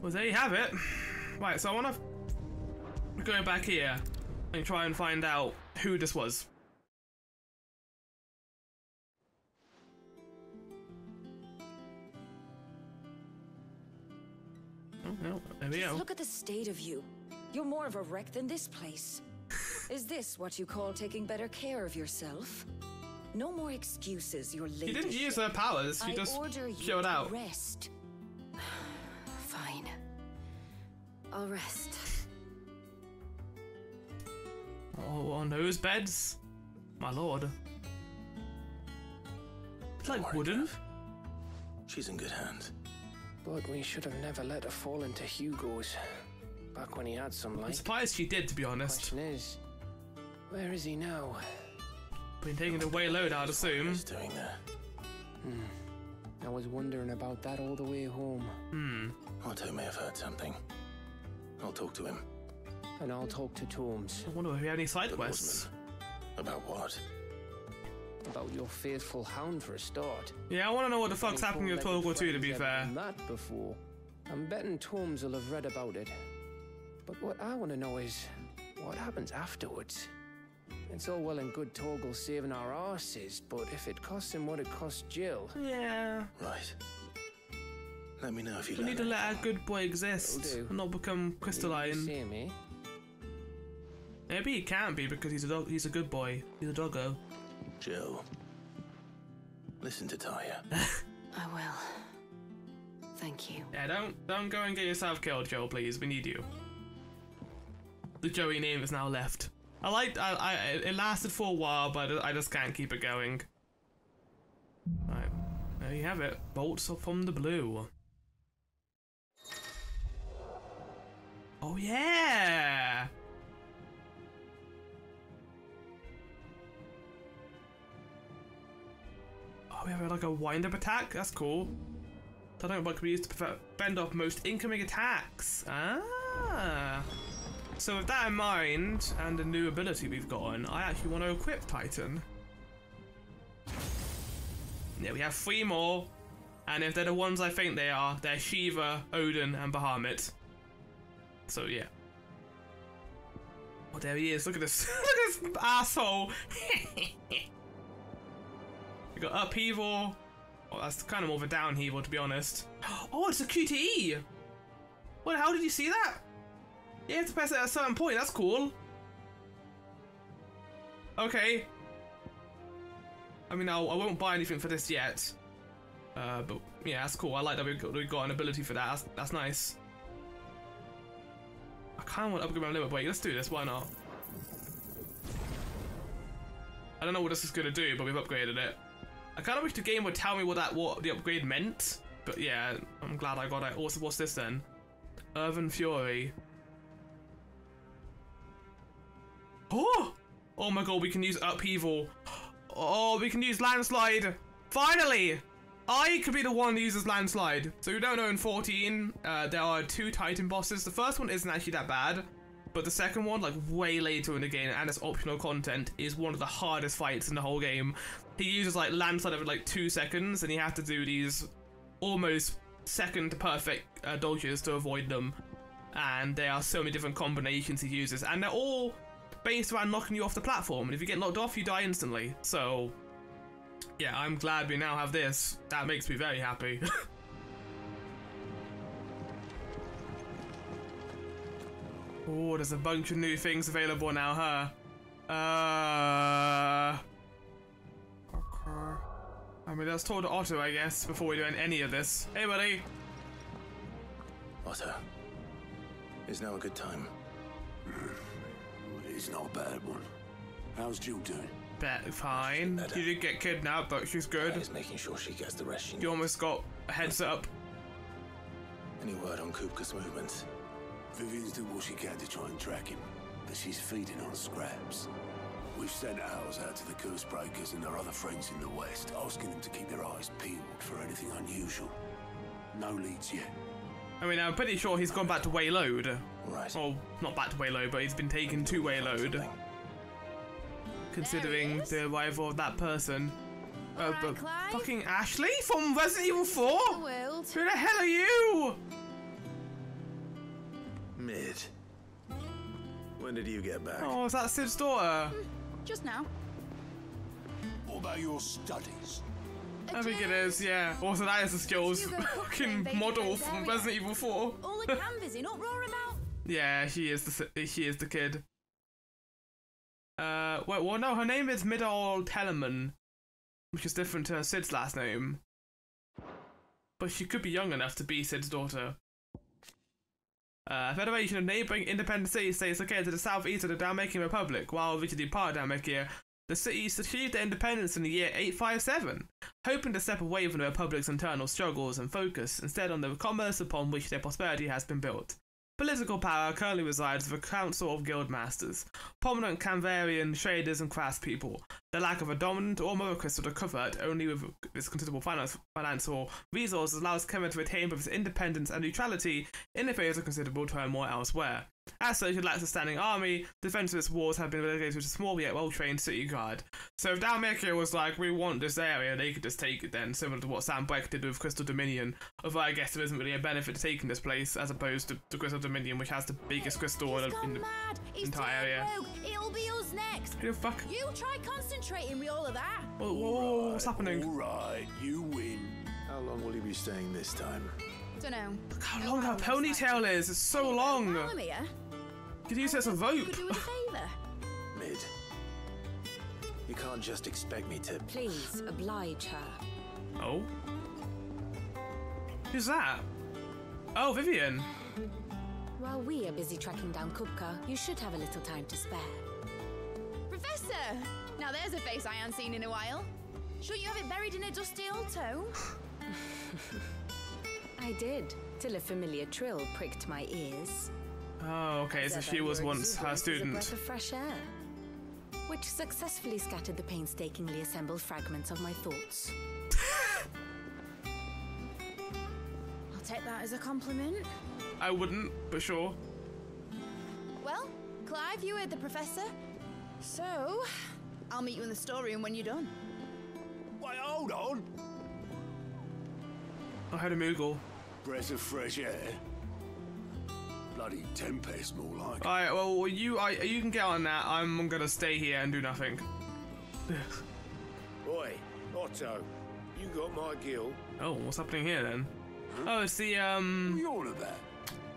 Well, there you have it. Right, so I want to go back here and try and find out who this was. Oh, no, there we Just go. look at the state of you. You're more of a wreck than this place. Is this what you call taking better care of yourself? No more excuses, your lady. She didn't use her powers, she I just showed out. Rest. Fine. I'll rest. Oh, on those beds? My lord. It's like wooden. She's in good hands. But we should have never let her fall into Hugo's. Back when he had some I'm surprised she did, to be honest. Question is, where is he now? Been taking the Waloed, I'd assume. He's doing there. Hmm. I was wondering about that all the way home. Hmm. Otto may have heard something. I'll talk to him. And I'll talk to Tomes I wonder if we have any side The quests. Woodsman. About what? about your faithful hound for a start. Yeah, I want to know what the fuck's happening with four-legged Total War 2, to friends be ever fair. done That before. I'm betting Tomes will have read about it. But what I want to know is, what happens afterwards? It's all well and good Torgal saving our arses, but if it costs him what it cost Jill, Yeah. Right. Let me know if you We need to let our good boy exist do. and not become crystalline. Same, eh? Maybe he can't be because he's a dog. He's a good boy. He's a doggo. Jill. Listen to Tarja. I will. Thank you. Yeah, don't don't go and get yourself killed, Joe. Please, we need you. The Joey name is now left. I like. I. I it lasted for a while, but I just can't keep it going. Right, there you have it. Bolts from the blue. Oh yeah. Oh, we have like a wind-up attack. That's cool. Dynamic block can be used to prevent- fend off most incoming attacks. Ah. So with that in mind, and the new ability we've gotten, I actually want to equip Titan. Yeah, we have three more. And if they're the ones I think they are, they're Shiva, Odin, and Bahamut. So yeah. Oh, there he is. Look at this. Look at this asshole. we got upheaval. Oh, that's kind of more of a downheaval, to be honest. Oh, it's a QTE. What? How did you see that? You have to press it at a certain point. That's cool. Okay. I mean, I'll, I won't buy anything for this yet. Uh, but yeah, that's cool. I like that we got, we got an ability for that. That's, that's nice. I kind of want to upgrade my limit break. Let's do this. Why not? I don't know what this is gonna do, but we've upgraded it. I kind of wish the game would tell me what that what the upgrade meant. But yeah, I'm glad I got it. Also, what's this then? Earthen Fury. Oh! Oh my god, we can use upheaval. Oh, we can use landslide. Finally! I could be the one that uses landslide. So you don't know in 14, uh, there are two Titan bosses. The first one isn't actually that bad. But the second one, like way later in the game, and it's optional content, is one of the hardest fights in the whole game. He uses like landslide every like two seconds, and you have to do these almost second to perfect uh, dodges to avoid them. And there are so many different combinations he uses, and they're all based around knocking you off the platform. And if you get knocked off, you die instantly. So, yeah, I'm glad we now have this. That makes me very happy. oh, there's a bunch of new things available now, huh? Uh. I mean, let's talk to Otto, I guess, before we do any of this. Hey, buddy. Otto. Is now a good time? It's not a bad one. How's Jill doing? Bet fine. You did get kidnapped, but she's good. Is making sure she gets the rest she needs. You almost got a heads up. Any word on Kupka's movements? Vivian's doing what she can to try and track him, but she's feeding on scraps. We've sent ours out to the curse breakers and our other friends in the west, asking them to keep their eyes peeled for anything unusual. No leads yet. I mean, I'm pretty sure he's gone back to Waloed. Right. Well, not back to Waloed, but he's been taken to Waloed, Something. considering the arrival of that person. Uh, Alright, but Clive. fucking Ashley from Resident Evil 4? The. Who the hell are you? Mid. When did you get back? Oh, is that Cid's daughter? Just now. What about your studies? I think it is, yeah. Also, that is the skills You go cook fucking model from area. Resident Evil 4. All the canvas in uproar about. Yeah, she is the she is the kid. Uh, wait, well, no, her name is Middle Telamon, which is different to Cid's last name. But she could be young enough to be Cid's daughter. Uh, Federation of neighboring independent cities states located to the southeast of the Dalmekian Republic, while originally part of Dalmekia, the cities achieved their independence in the year 857, hoping to step away from the Republic's internal struggles and focus instead on the commerce upon which their prosperity has been built. Political power currently resides with a council of guild masters, prominent Kanverian traders and craftspeople. The lack of a dominant or crystal to covert only with its considerable finance, financial resources allows Kemet to retain both its independence and neutrality in the face of considerable turmoil elsewhere. As such, it lacks a standing army. Defense of its walls have been relegated to a small yet well-trained city guard. So if Dalmekia was like, we want this area, they could just take it then, similar to what Sanbreque did with Crystal Dominion. Although I guess there isn't really a benefit to taking this place as opposed to, to Crystal Dominion, which has the biggest crystal He's in, in the mad. Entire turned area. rogue. It'll be us next. Who the fuck? You try concentrating with all of that. Whoa, whoa, whoa, what's happening? All right, you win. How long will you be staying this time? Don't know. Look how long her ponytail like- is. It's so long. While Could you use it as a could rope? do a favour. Mid. You can't just expect me to. Please oblige her. Oh. Who's that? Oh, Vivian. While we are busy tracking down Kupka, you should have a little time to spare. Professor! Now there's a face I haven't seen in a while. Shouldn't you have it buried in a dusty old tome? I did, till a familiar trill pricked my ears. Oh, okay, so As she was once her exuberance is A breath student. of fresh air, which successfully scattered the painstakingly assembled fragments of my thoughts. I'll take that as a compliment. I wouldn't, but sure. Well, Clive, you heard the professor. So, I'll meet you in the storeroom when you're done. Wait, hold on. I had a Moogle. Breath of fresh air. Bloody tempest, more like. Alright, well, you I, you can get on that. I'm gonna stay here and do nothing. Oi, Otto, you got my gill. Oh, what's happening here then? Oh, it's the, um, What are you all of that?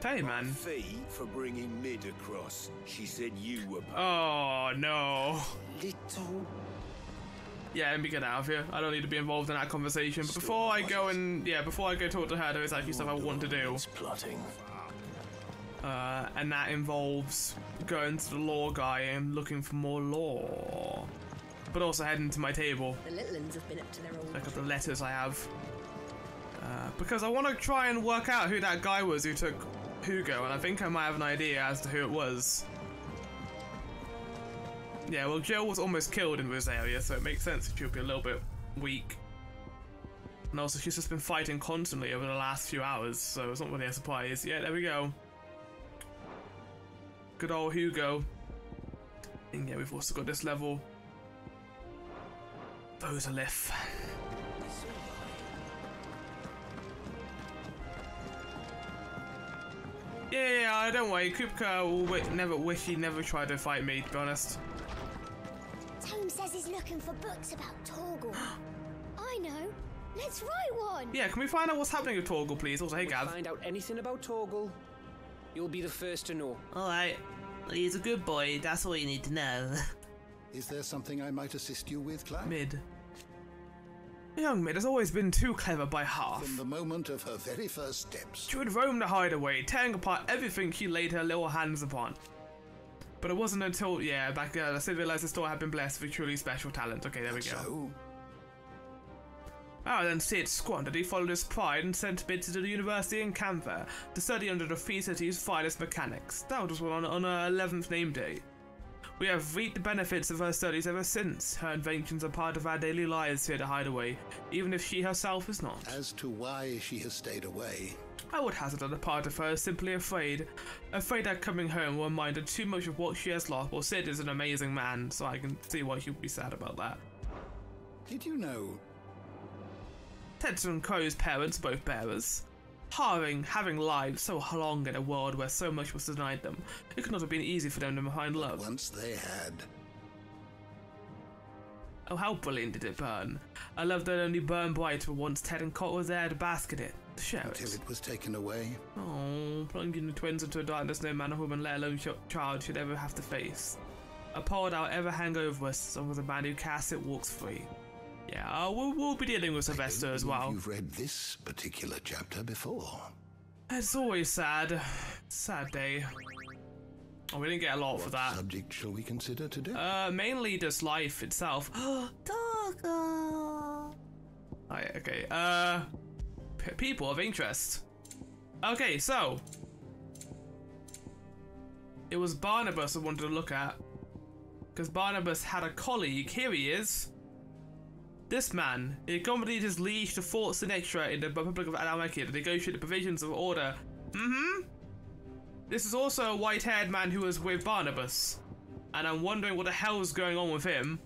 hey man. Fee for bringing Mid across. She said you were Oh, no. little. Yeah, let me get out of here. I don't need to be involved in that conversation. But before I go and, yeah, before I go talk to her, there is actually stuff I want to do. It's plotting. Uh, and that involves going to the law guy and looking for more law. But also heading to my table. The little uns have been up to their old. Look at the letters I have. Uh, because I want to try and work out who that guy was who took Hugo, and I think I might have an idea as to who it was. Yeah, well, Jill was almost killed in this area, so it makes sense that she'll be a little bit weak. And also, she's just been fighting constantly over the last few hours, so it's not really a surprise. Yeah, there we go. Good old Hugo. And yeah, we've also got this level. Rosalith. Yeah, yeah, yeah, don't worry. Kupka will wi- never wish he never tried to fight me, to be honest. Tome says he's looking for books about Torgal. I know. Let's write one. Yeah, can we find out what's happening with Torgal, please? Also, hey, Gav. Find out anything about Torgal, you'll be the first to know. Alright. He's a good boy, that's all you need to know. Is there something I might assist you with, Clive? Mid. Young Mid has always been too clever by half. From the moment of her very first steps. She would roam the hideaway, tearing apart everything she laid her little hands upon. But it wasn't until, yeah, back then, I still realised the store had been blessed with truly special talent. Okay, there we go. So, Ah, then Cid squandered. He followed his pride and sent Mid to the university in Kanver to study under the Free City's finest mechanics. That was on, on her 11th name day. We have reaped the benefits of her studies ever since. Her inventions are part of our daily lives here at the Hideaway, even if she herself is not. as to why she has stayed away, I would hazard that a part of her is simply afraid. Afraid that coming home will remind her too much of what she has lost. Well, Cid is an amazing man, so I can see why she would be sad about that. did you know Tetsu and Ko's parents, both bearers. having having lived so long in a world where so much was denied them, it could not have been easy for them to find love. Once they had. Oh, how brilliant did it burn? A love that only burned bright for once Ted and Cot were there to bask in it, to share Until it. it was taken away. Oh, plunging the twins into a darkness no man or woman, let alone ch- child, should ever have to face. A pole that will ever hang over us as long as the man who casts it walks free. Yeah, uh, we'll, we'll be dealing with Sylvestre as well. You've read this particular chapter before. It's always sad. Sad day. Oh, we didn't get a lot for that. Subject shall we consider today? Uh, mainly just life itself. Doggo. Right, okay. Uh, p- people of interest. Okay, so it was Barnabas I wanted to look at because Barnabas had a colleague. Here he is. This man, he accompanied his liege to Fort Sinextra in the Republic of Alamakia to negotiate the provisions of order. Mm-hmm. This is also a white-haired man who was with Barnabas and I'm wondering what the hell is going on with him.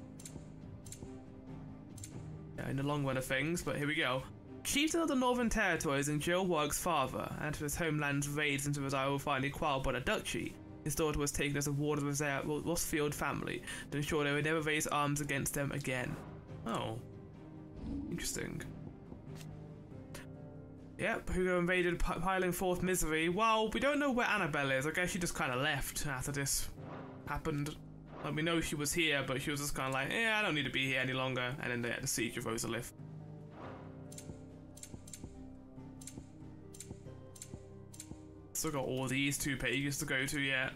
Yeah, in the long run of things, but here we go. Chieftain of the Northern Territories and Joe Warrick's father, and his homeland's raids into his isle finally quelled by the duchy. His daughter was taken as a ward of their uh, Rosfield family to ensure they would never raise arms against them again. Oh. Interesting. Yep, Hugo invaded, piling forth misery. Well, we don't know where Annabelle is. I guess she just kind of left after this happened. Like, we know she was here, but she was just kind of like, yeah, I don't need to be here any longer. And then they had the siege of Rosalith. Still got all these two pages to go to yet.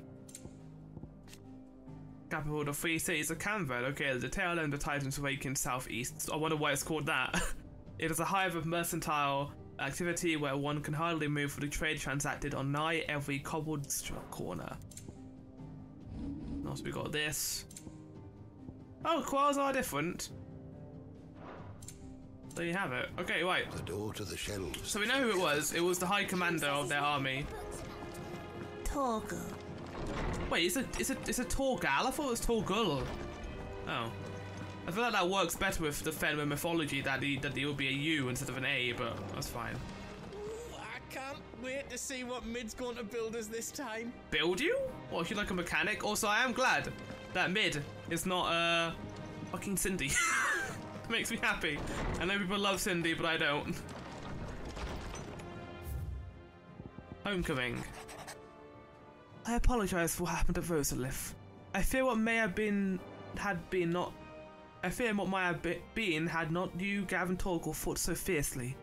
Capital of the Free Cities of Kanver, Okay, the tail end of Titan's Wake in southeast. I wonder why it's called that. it is a hive of mercantile activity where one can hardly move for the trade transacted on nigh every cobbled street corner. Also, we got this. Oh, koalas are different. There you have it. Okay, right. The door to the shelves. So we know who it was. It was the High Commander of their army. Torgal. Wait, it's a it's a it's a tall gal. I thought it was tall girl. Oh, I feel like that works better with the Fenrir mythology that the that it would be a U instead of an A, but that's fine. I can't wait to see what Mid's going to build us this time. Build you? Or is she like a mechanic? Also, I am glad that Mid is not uh fucking Cindy. Makes me happy. I know people love Cindy, but I don't. Homecoming. I apologize for what happened at Rosalith. I fear what may have been had been not. I fear what might have be- been had not you, Gavin Torgal, fought so fiercely.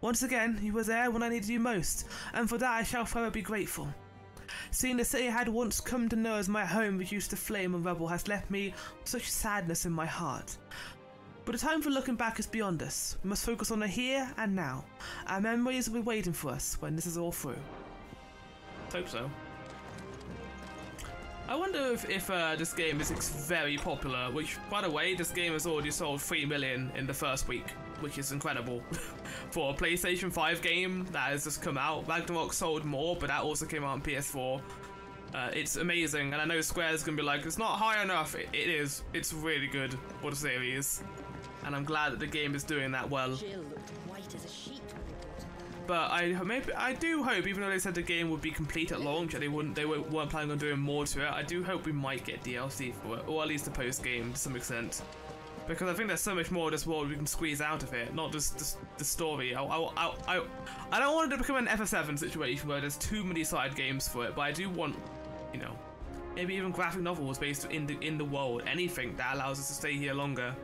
Once again, you were there when I needed you most, and for that I shall forever be grateful. Seeing the city I had once come to know as my home reduced to flame and rubble has left me such sadness in my heart. But the time for looking back is beyond us. We must focus on the here and now. Our memories will be waiting for us when this is all through. Hope so. I wonder if, if uh, this game is very popular, which, by the way, this game has already sold 3 million in the first week, which is incredible. For a PlayStation 5 game that has just come out, Ragnarok sold more, but that also came out on PS4. Uh, it's amazing, and I know Square's gonna be like, it's not high enough. It, it is. It's really good for the series, and I'm glad that the game is doing that well. Jill But I maybe I do hope, even though they said the game would be complete at launch and they wouldn't, they weren't weren't planning on doing more to it. I do hope we might get DLC for it, or at least a post game to some extent, because I think there's so much more of this world we can squeeze out of it, not just the, the story. I, I, I, I, I don't want it to become an FF7 situation where there's too many side games for it, but I do want, you know, maybe even graphic novels based in the in the world, anything that allows us to stay here longer.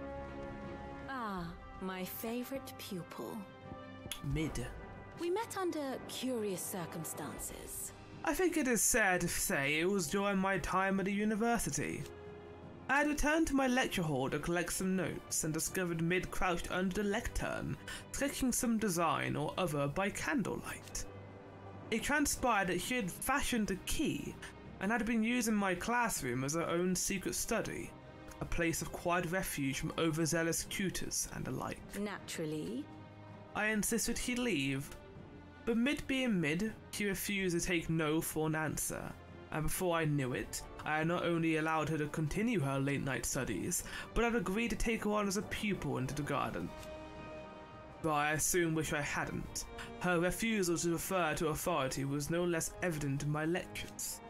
Ah, my favorite pupil. Mid. We met under curious circumstances. I think it is fair to say it was during my time at the university. I had returned to my lecture hall to collect some notes and discovered Mid crouched under the lectern, sketching some design or other by candlelight. It transpired that she had fashioned a key and had been using my classroom as her own secret study, a place of quiet refuge from overzealous tutors and the like. Naturally. I insisted he leave, but mid being mid, she refused to take no for an answer, and before I knew it, I had not only allowed her to continue her late night studies, but had agreed to take her on as a pupil into the garden. But I soon wish I hadn't. Her refusal to refer to authority was no less evident in my lectures.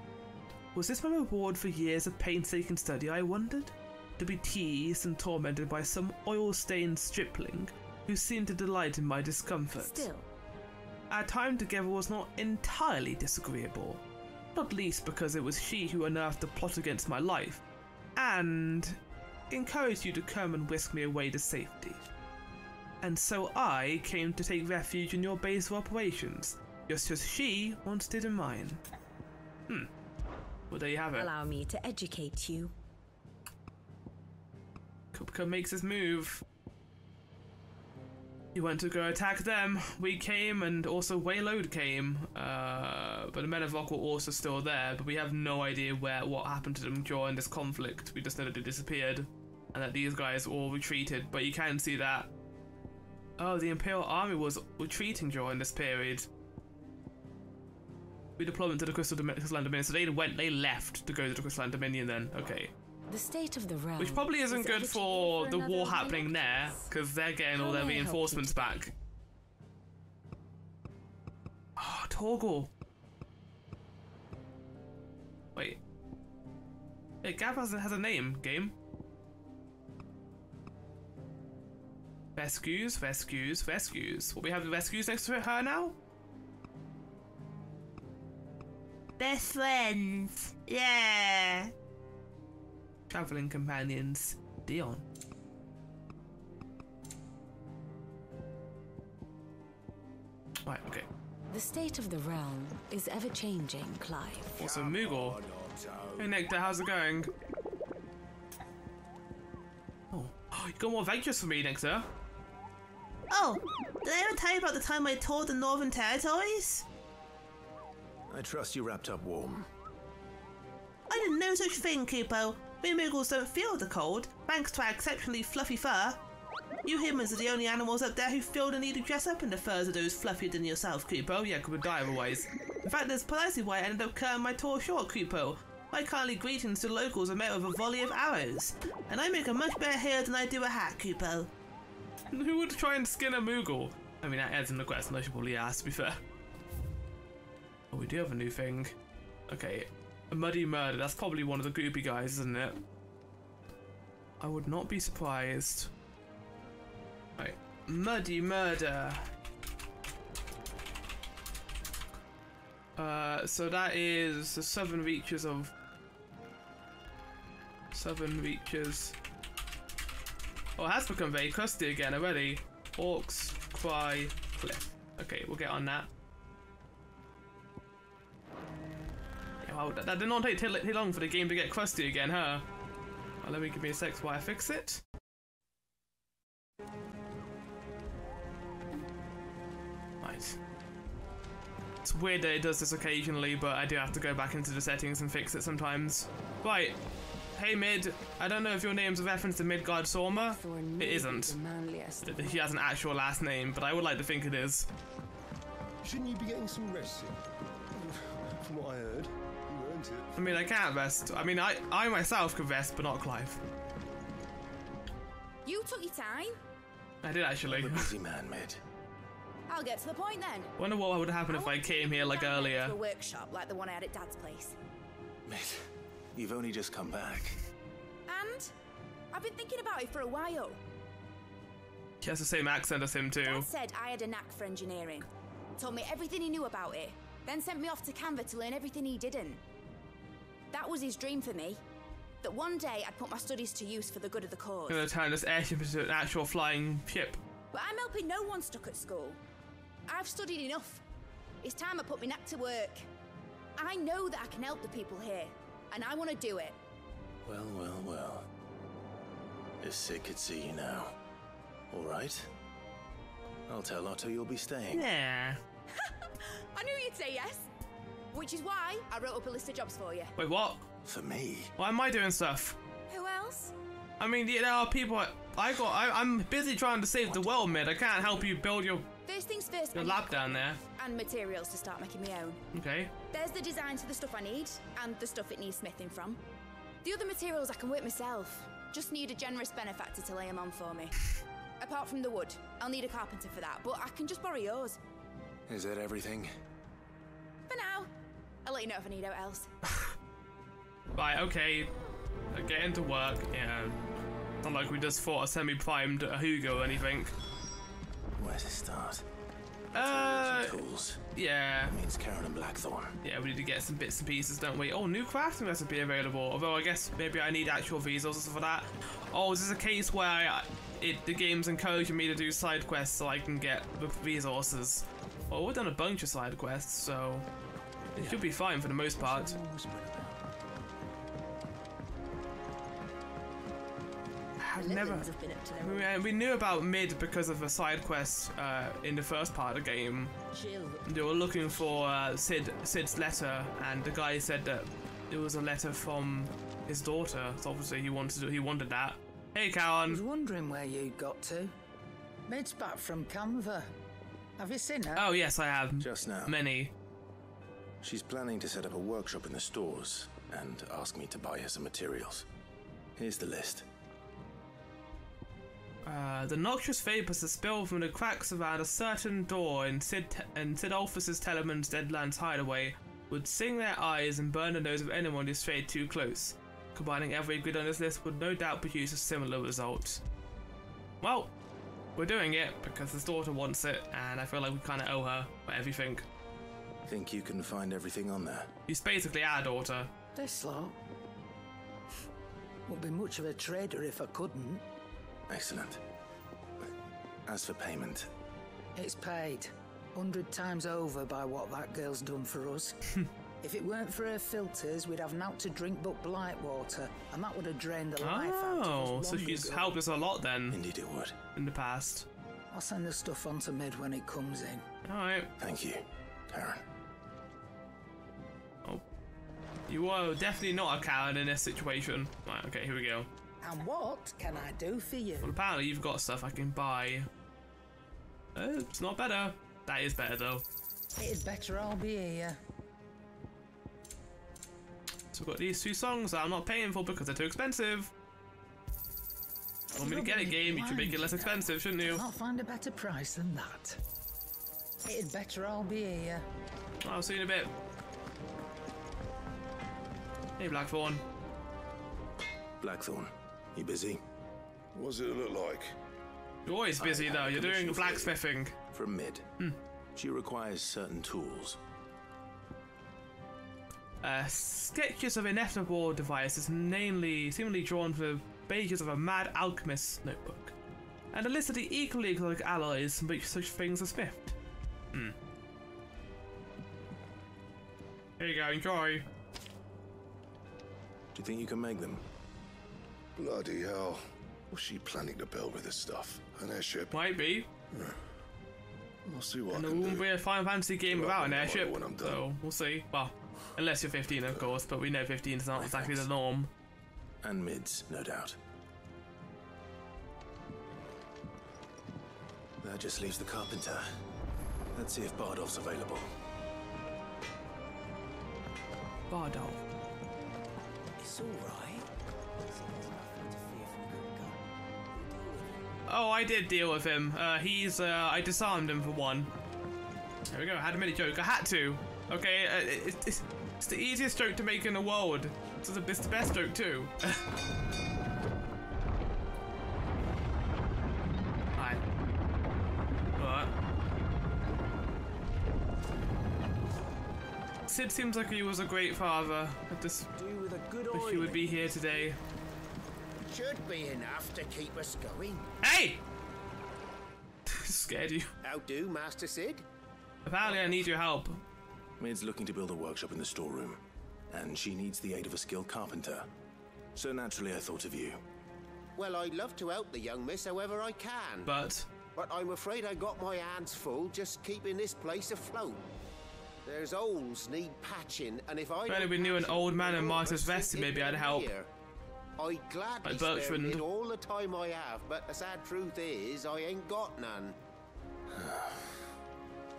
Was this my reward for years of painstaking study, I wondered? To be teased and tormented by some oil-stained stripling who seemed to delight in my discomfort. Still, Our time together was not entirely disagreeable, not least because it was she who unearthed the plot against my life, and encouraged you to come and whisk me away to safety. And so I came to take refuge in your base of operations, just as she once did in mine. Hmm. Well, there you have it. allow me to educate you. Kupka makes his move. He went to go attack them. We came, and also Waloed came. Uh, but the Men of Rock were also still there. But we have no idea where what happened to them during this conflict. We just know that they disappeared, and that these guys all retreated. But you can see that. Oh, the Imperial Army was retreating during this period. Redeployment to the Crystal Domin- Crystalline Dominion. So they went, they left to go to the Crystal Land Dominion. Then, okay. The state of the realm. Which probably isn't is good ever for the war another happening minute. there, because they're getting all their may I help you reinforcements back. Ah, oh, Torgal. Wait. Hey, Gav has, has a name, game. Rescues, rescues, rescues. What we have the rescues next to her now? Best friends. Yeah. Traveling companions. Dion. Right, okay. The state of the realm is ever changing, Clive. Also, Moogle. Hey, Nectar, how's it going? Oh, oh, you got more adventures for me, Nectar. Oh, did I ever tell you about the time I toured the Northern Territories? I trust you wrapped up warm. I didn't know such thing, Kupo. We Moogles don't feel the cold, thanks to our exceptionally fluffy fur. You humans are the only animals up there who feel the need to dress up in the furs of those fluffier than yourself. Oh yeah, could we die otherwise? In fact, that's precisely why I ended up cutting my tour short, Kupo. My kindly greetings to the locals are met with a volley of arrows. And I make a much better hair than I do a hat, Kupo. Who would try and skin a Moogle? I mean, that adds in the question I should probably ask, to be fair. Oh, we do have a new thing. Okay, Muddy Murder. That's probably one of the goopy guys, isn't it? I would not be surprised. Right, Muddy Murder. Uh, so that is the seven reaches of seven reaches. Oh, it has become very crusty again already. Orcs, Cry, Cliff. Okay, we'll get on that. Yeah, that, that did not take too, too long for the game to get crusty again, huh? Well, let me give me a sec while I fix it. Right. It's weird that it does this occasionally, but I do have to go back into the settings and fix it sometimes. Right. Hey Mid, I don't know if your name's a reference to Midgardsormr. It isn't. He has an actual last name, but I would like to think it is. Shouldn't you be getting some rest soon? From what I heard, you earned it. I mean, I can't rest. I mean, I, I myself could rest, but not Clive. You took your time. I did actually. I'm a busy man, Mid. I'll get to the point then. Wonder what would happen if I came here like earlier. To a workshop like the one I had at Dad's place. Mid, you've only just come back. And I've been thinking about it for a while. He has the same accent as him too. Dad said I had a knack for engineering. Told me everything he knew about it. Then sent me off to Kanver to learn everything he didn't. That was his dream for me. That one day I'd put my studies to use for the good of the cause. I'm gonna turn this airship into an actual flying ship. But I'm helping no one stuck at school. I've studied enough. It's time I put my knack to work. I know that I can help the people here, and I want to do it. Well, well, well. If Cid could see you now. All right. I'll tell Otto you'll be staying. Yeah. I knew you'd say yes. Which is why I wrote up a list of jobs for you. Wait, what? For me? Why am I doing stuff? Who else? I mean, there are people. I got. I, I'm busy trying to save the world, mid. I can't help you build your First things first. your lab down there. And materials to start making my own. Okay. There's the designs for the stuff I need, and the stuff it needs smithing from. The other materials I can work myself. Just need a generous benefactor to lay them on for me. apart from the wood. I'll need a carpenter for that, but I can just borrow yours. Is that everything? For now. I'll let you know if I need out else. Right, okay. Get into work. Yeah. Not like we just fought a semi-primed Hugo or anything. Where's it start? Uh, Tools. yeah. Means Charon and Blackthorn. Yeah, we need to get some bits and pieces, don't we? Oh, new crafting recipe available. Although I guess maybe I need actual resources for that. Oh, is this a case where I, it the game's encouraging me to do side quests so I can get the resources? Well, we've done a bunch of side quests, so it should be fine for the most part. I've never. Been up to their We, uh, we knew about Mid because of a side quest uh, in the first part of the game. Jill. They were looking for uh, Cid Cid's letter, and the guy said that it was a letter from his daughter. So obviously he wanted to, he wanted that. Hey, Cowan. I was wondering where you got to. Mid's back from Kanver. Have you seen her? Oh yes, I have. Just now. Many. She's planning to set up a workshop in the stores and ask me to buy her some materials. Here's the list. Uh, the noxious vapors that spill from the cracks around a certain door in Cid in Cidolfus Telamon's Deadlands hideaway would sing their eyes and burn the nose of anyone who strayed too close. Combining every grid on this list would no doubt produce a similar result. Well, we're doing it because his daughter wants it, and I feel like we kind of owe her for everything. Think you can find everything on there? He's basically our daughter. This lot. Wouldn't be much of a trader if I couldn't. Excellent. As for payment, It's paid. Hundred times over by what that girl's done for us. if it weren't for her filters, we'd have naught to drink but blight water, and that would have drained the life out of us. Oh, so she's ago. helped us a lot then. Indeed it would. In the past. I'll send the stuff on to Mid when it comes in. Alright. Thank you, Charon. You are definitely not a coward in this situation. Right, okay, here we go. And what can I do for you? Well, apparently you've got stuff I can buy. Uh, it's not better. That is better though. It'd better I'll be here. So we've got these two songs that I'm not paying for because they're too expensive. Want me to get a game, you should make it less expensive, shouldn't you? I'll find a better price than that. It'd better I'll be here. I'll see you in a bit. Hey, Blackthorn. Blackthorn, you busy? What does it look like? You're always busy though. You're doing blacksmithing. From Mid. She requires certain tools. Uh, sketches of ineffable devices, namely seemingly drawn from the pages of a mad alchemist's notebook, and a list of the equally exotic alloys from which such things are smithed. Hmm. Here you go, enjoy. Do you think you can make them? Bloody hell. Was she planning to build with this stuff? An airship? Might be. We'll see what And I there can won't do. be a Final Fantasy game Well, without an airship, when I'm done. so we'll see. Well, unless you're 15, of course, but we know 15 is not exactly the norm. And Mid's, no doubt. That just leaves the carpenter. Let's see if Bardolph's available. Bardolph. Oh, I did deal with him. Uh, he's, uh, I disarmed him for one. There we go, I had a mini joke. I had to. Okay, uh, it, it's, it's the easiest joke to make in the world. It's the best joke, too. Cid seems like he was a great father. I just Do with a good wish he would be here today. Should be enough to keep us going. Hey! Scared you. How do, Master Cid? Apparently I need your help. Mid's looking to build a workshop in the storeroom, and she needs the aid of a skilled carpenter. So naturally, I thought of you. Well, I'd love to help the young miss however I can. But? But I'm afraid I got my hands full just keeping this place afloat. There's holes need patching, and if I If only we knew an old man the in water Martyr's vest, maybe I'd help. here. I'd gladly Like spare Bertrand. Mid all the time I have, but the sad truth is I ain't got none.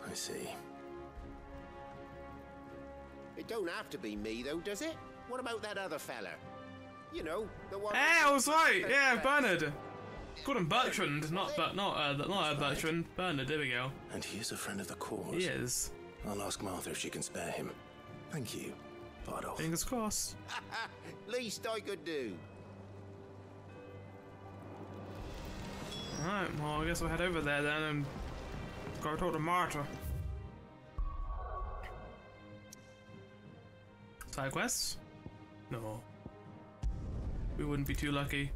I see. It don't have to be me, though, does it? What about that other fella? You know, the one. Hey, I was right. Yeah, Bernard. Call him Bertrand, not but not uh, not uh, Bertrand. Bernard. There we go. And he is a friend of the cause. He is. I'll ask Martha if she can spare him. Thank you, Bardolph. Fingers crossed. Least I could do. Alright, well, I guess we'll head over there then and go talk to Martha. Side quests? No. We wouldn't be too lucky.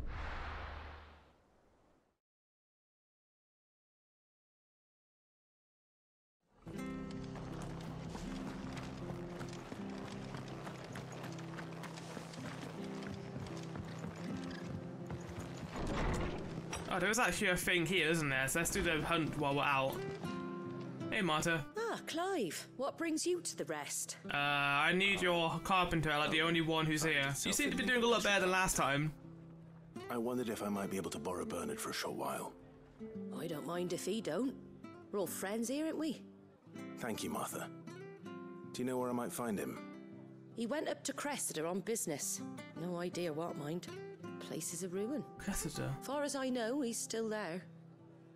Oh, there is actually a thing here, isn't there? So let's do the hunt while we're out. Hey, Marta. Ah, Clive, what brings you to the rest? Uh, I need your carpenter, like the only one who's here. You seem to be doing a lot better than last time. I wondered if I might be able to borrow Bernard for a short while. I don't mind if he don't. We're all friends here, aren't we? Thank you, Martha. Do you know where I might find him? He went up to Cressida on business. No idea what, mind. Place is a ruin. Cressida? Far as I know, he's still there.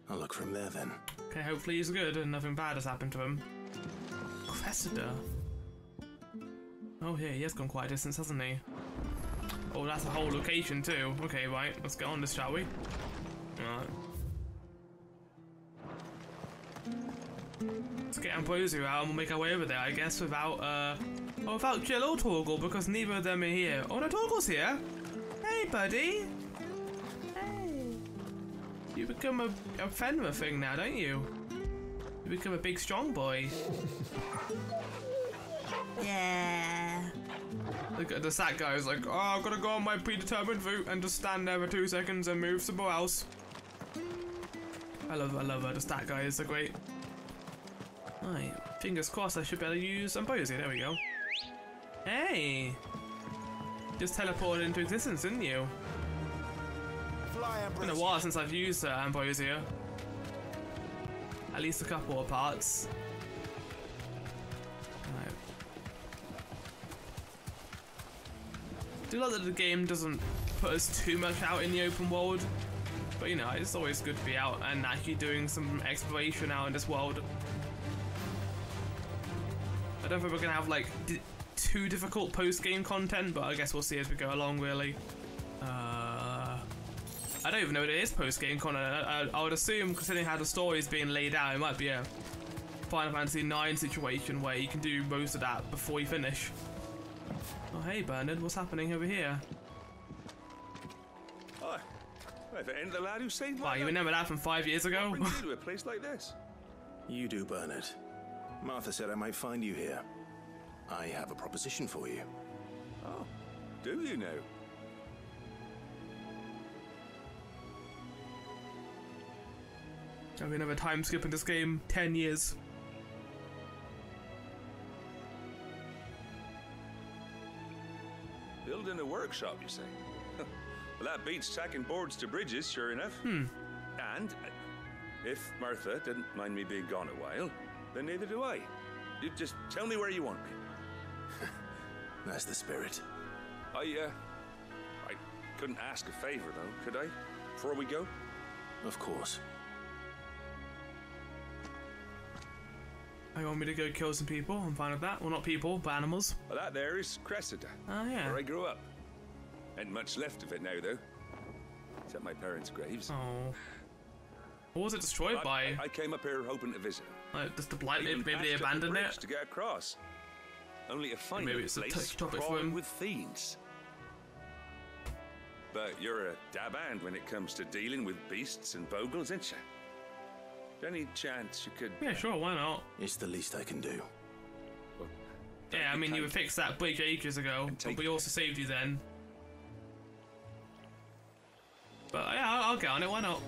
I'll look for him there then. Okay, hopefully he's good and nothing bad has happened to him. Cressida? Oh, yeah, he has gone quite a distance, hasn't he? Oh, that's a whole location too. Okay, right, let's get on this, shall we? Alright. Let's get Ambrosia out and we'll make our way over there, I guess, without, uh... Oh, without Jill or Torgal, because neither of them are here. Oh, no, Torgal's here! Buddy! Hey! You become a, a Fenrir thing now, don't you? You become a big, strong boy. Yeah. Look at the sack guy's like, oh, I've got to go on my predetermined route and just stand there for two seconds and move somewhere else. I love, I love her. The stat guy is so great. Right, fingers crossed I should be able to use Ambrosia. There we go. Hey! Just teleported into existence, didn't you? It's been a while since I've used uh, Ambrosia. At least a couple of parts. Right. do like that the game doesn't put us too much out in the open world. But you know, it's always good to be out and actually doing some exploration out in this world. I don't think we're gonna have like too difficult post-game content, but I guess we'll see as we go along. Really, uh, I don't even know what it is post-game content. I, I, I would assume, considering how the story is being laid out, it might be a Final Fantasy IX situation where you can do most of that before you finish. Oh, hey, Bernard, what's happening over here? Hi. If it ain't the lad who saved my Wow, you remember that from five years ago? What brings you to a place like this? You do, Bernard. Martha said I might find you here. I have a proposition for you. Oh, do you know? i've we never time skip in this game? Ten years. Building a workshop, you say? well, that beats tacking boards to bridges, sure enough. Hmm. And uh, if Martha didn't mind me being gone a while, then neither do I. You just tell me where you want me. That's the spirit. I, uh, I couldn't ask a favor, though, could I? Before we go? Of course. You want me to go kill some people? I'm fine with that. Well, not people, but animals. Well, that there is Cressida. Oh, yeah. Where I grew up. Ain't much left of it now, though. Except my parents' graves. Oh. What was it destroyed But by? I, I came up here hoping to visit. Like, just the blight? Maybe, Even maybe they patched up the it? to get across. Only to find Maybe a it's a place touchy topic for crawling him. with fiends. But you're a dab hand when it comes to dealing with beasts and bogles, ain't you? Any chance you could? Yeah, sure, why not? It's the least I can do. Yeah, I mean, you would fix that bridge ages ago, but we also saved you then. But yeah, I'll, I'll get on it, why not?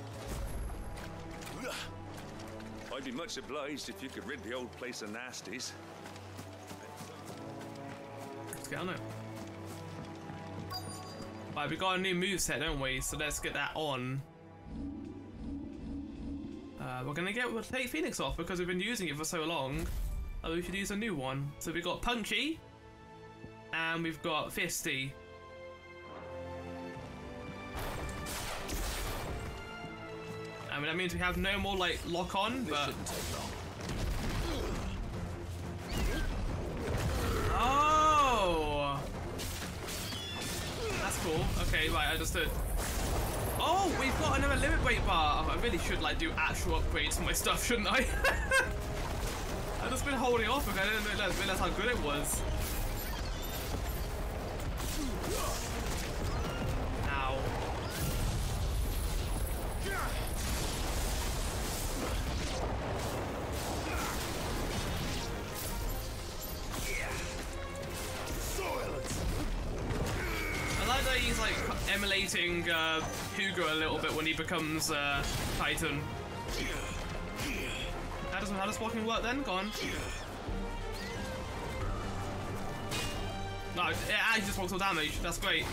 I'd be much obliged if you could rid the old place of nasties. Let's get on it. Right, we got a new moveset, don't we? So let's get that on. Uh, we're gonna get we'll take Phoenix off because we've been using it for so long. Uh, we should use a new one. So we've got Punchy, and we've got Fisty. I mean, that means we have no more like lock on, but. Oh! Cool. Okay, right, I understood. Oh, we've got another limit weight bar. Oh, I really should like do actual upgrades to my stuff, shouldn't I? I've just been holding off because I didn't realize how good it was. A little bit when he becomes uh, Titan. How does how does blocking work then? Go on. No, it actually just blocks all damage. That's great.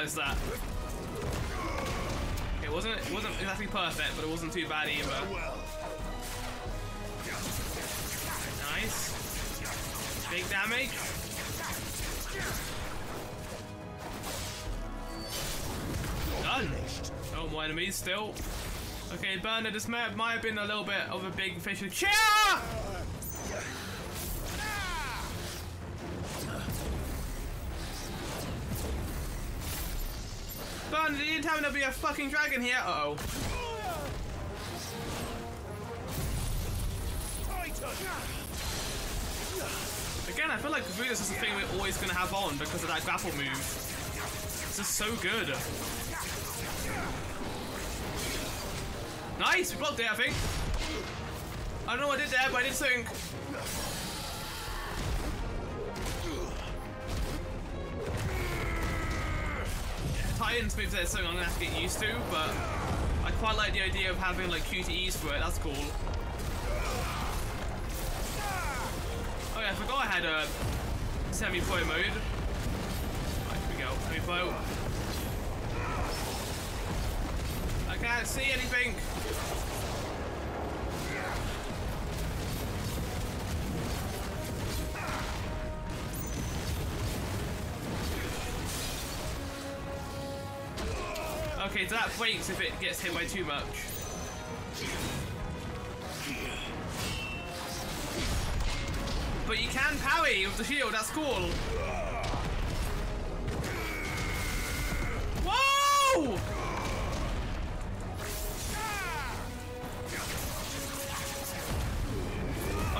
Realised that. It wasn't it wasn't exactly perfect, but it wasn't too bad either. Nice. Big damage. Done. Oh, no more enemies still. Okay, Bernard, this may might have been a little bit of a big fish. Chia! Me there'd be a fucking dragon here. Uh oh. Again, I feel like Venus is the thing we're always going to have on because of that grapple move. This is so good. Nice, we blocked it, I think. I don't know what I did there, but I did something. Titans moves there, something I'm gonna have to get used to, but I quite like the idea of having like QTEs for it. That's cool. Oh yeah, I forgot I had a semi-pro mode. Right, here we go, semi-pro. I can't see anything. That breaks if it gets hit by too much. But you can parry with the shield, that's cool. Whoa!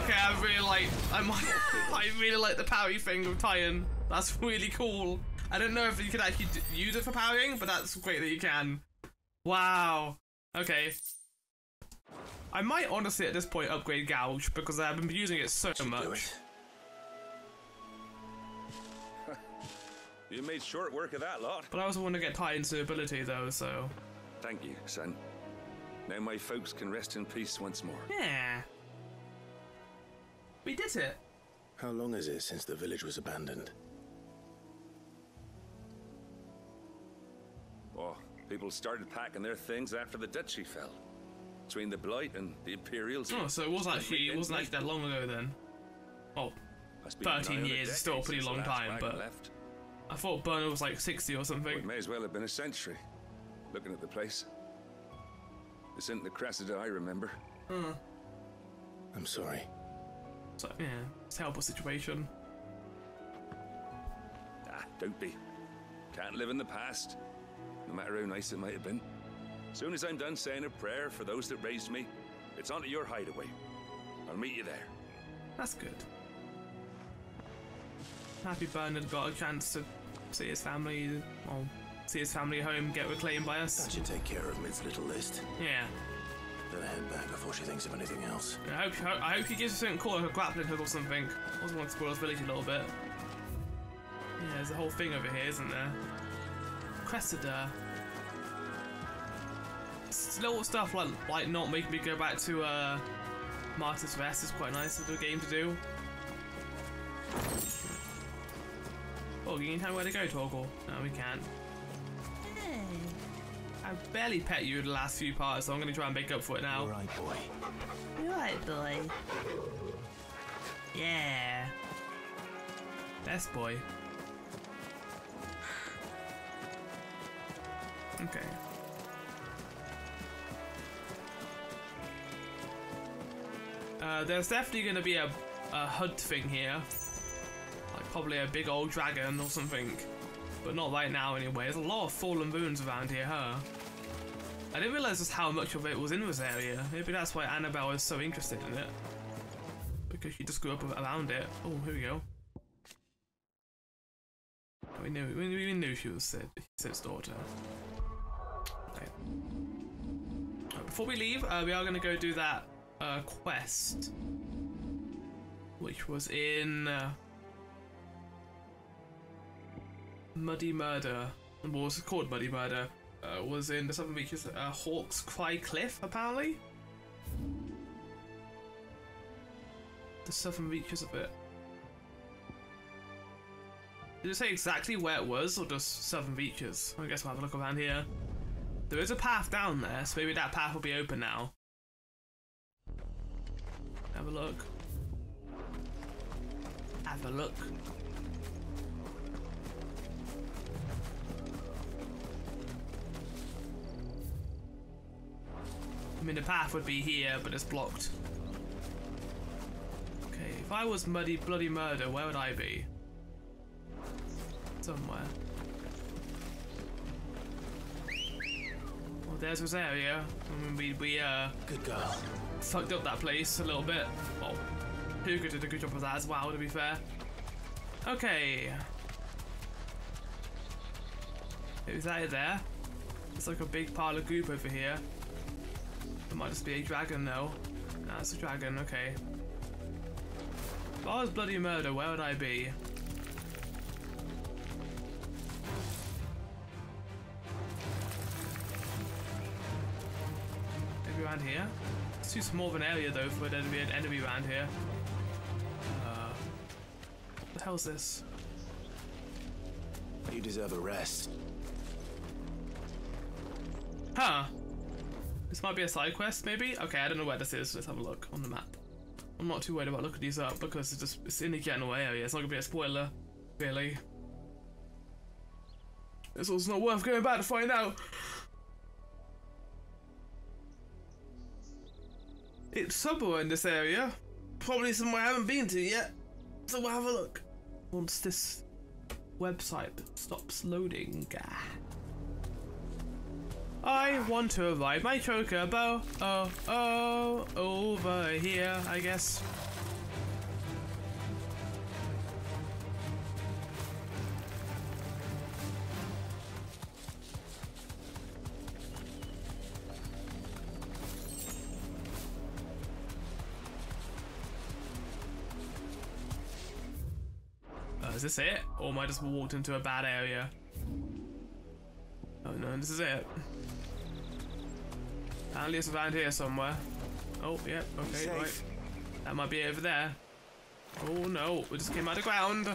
Okay, I really like I might I really like the parry thing of Titan. That's really cool. I don't know if you could actually use it for powering, but that's great that you can. Wow. Okay. I might honestly at this point upgrade Gouge because I've been using it so much. You made short work of that lot. But I also want to get Titan's ability though, so. Thank you, son. Now my folks can rest in peace once more. Yeah. We did it. How long is it since the village was abandoned? People started packing their things after the duchy fell. Between the Blight and the Imperials. Oh, so it was actually it wasn't actually that long ago then. Oh, 13 nigh on a years is still a pretty long time, but left. I thought Burner was like 60 or something. It may as well have been a century. Looking at the place. This isn't the Cressida I remember. Huh. I'm sorry. So yeah, it's a terrible situation. Ah, don't be. Can't live in the past, no matter how nice it might have been. Soon as I'm done saying a prayer for those that raised me, it's on to your hideaway. I'll meet you there. That's good. Happy Bernard got a chance to see his family, well, see his family home get reclaimed by us. That should take care of Mid's little list. Yeah. Better head back before she thinks of anything else. I hope, I hope he gives you something cool, like a grappling hook or something. I also want to explore this village a little bit. Yeah, there's a whole thing over here, isn't there? Cressida. It's little stuff like like not making me go back to uh, Martha's Rest is quite nice little game to do. Oh, you can tell me where to go, Torgal. No, we can't. I barely pet you the last few parts, so I'm going to try and make up for it now. Right, boy. You right, boy? Yeah. Best boy. Okay. Uh, there's definitely going to be a, a HUD thing here. Like probably a big old dragon or something. But not right now anyway. There's a lot of fallen ruins around here, huh? I didn't realise just how much of it was in this area. Maybe that's why Annabelle is so interested in it. Because she just grew up around it. Oh, here we go. We knew we, knew she was Cid, Cid's daughter. Before we leave, uh, we are going to go do that uh, quest, which was in uh, Muddy Murder. What was it called? Muddy Murder. Uh, was in the Southern Beaches, uh, Hawk's Cry Cliff, apparently. The Southern Reaches of it. Did it say exactly where it was, or just Southern Beaches? I guess we'll have a look around here. There is a path down there, so maybe that path will be open now. Have a look. Have a look. I mean, the path would be here, but it's blocked. Okay, if I was Muddy Bloody Murder, where would I be? Somewhere. There's this area. I mean, we, we, uh... Good girl. Fucked up that place a little bit. Well, Hugo did a good job of that as well, to be fair. Okay. Is that it there? It's like a big pile of goop over here. It might just be a dragon though. No, it's a dragon, okay. If I was bloody murder, where would I be? Around here? It's too small of an area though for there to be an enemy around here. Uh, what the hell's this? You deserve a rest. Huh. This might be a side quest, maybe? Okay, I don't know where this is. Let's have a look on the map. I'm not too worried about looking these up because it's just it's in the general area. It's not gonna be a spoiler, really. This was not worth going back to find out. It's somewhere in this area. Probably somewhere I haven't been to yet. So we'll have a look. Once this website stops loading. I want to ride my chocobo. Oh, oh, over here, I guess. Is this it? Or am I just walked into a bad area? Oh no, this is it. Apparently it's around here somewhere. Oh, yeah, okay, right. That might be over there. Oh no, we just came out of ground.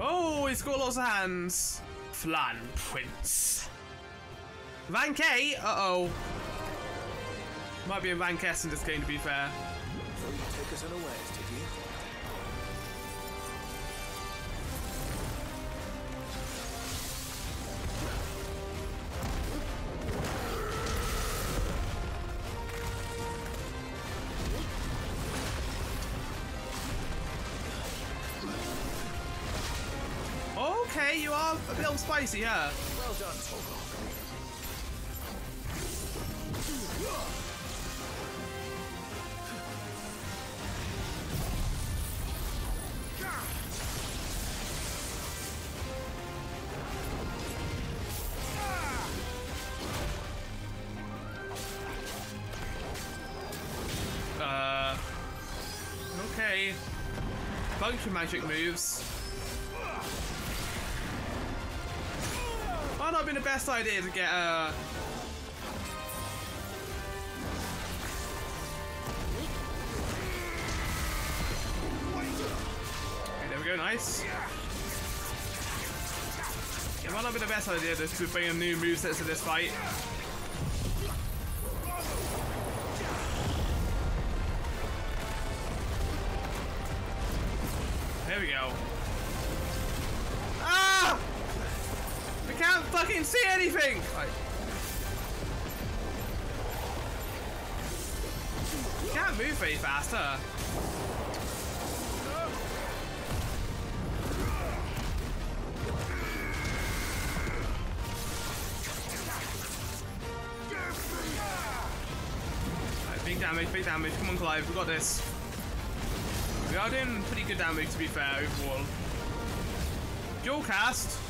Oh, he's got lots of hands. Flan Prince. Van K? Uh-oh. Might be a Van Kess in this game, to be fair. you are a bit spicy, yeah. Well done, Uh, okay. Bunch of magic moves. Best idea to get uh Okay, there we go, nice. It might not be the best idea just to bring a new moveset to this fight. Damage. Come on, Clive, we got this. We are doing pretty good damage, to be fair, overall. Dual cast.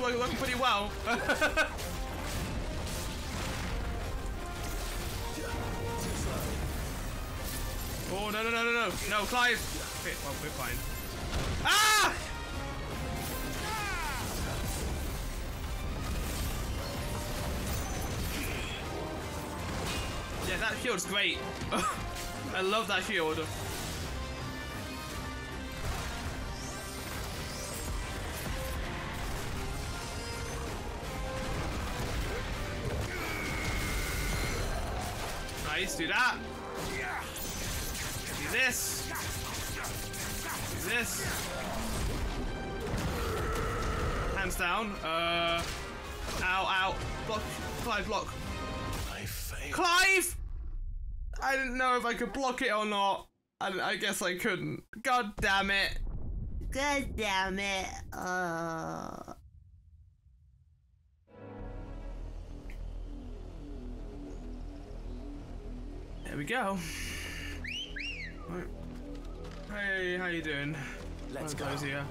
That working pretty well. oh, no, no, no, no, no. No, Clive. Okay, well, we're fine. Ah! Yeah, that shield's great. I love that shield. Do this. Do this. Hands down. Uh. Ow, ow. Block. Clive, block. Clive! I didn't know if I could block it or not. I, I guess I couldn't. God damn it. God damn it. Uh... There we go. Right. Hey, how you doing? Let's One of those go. Here.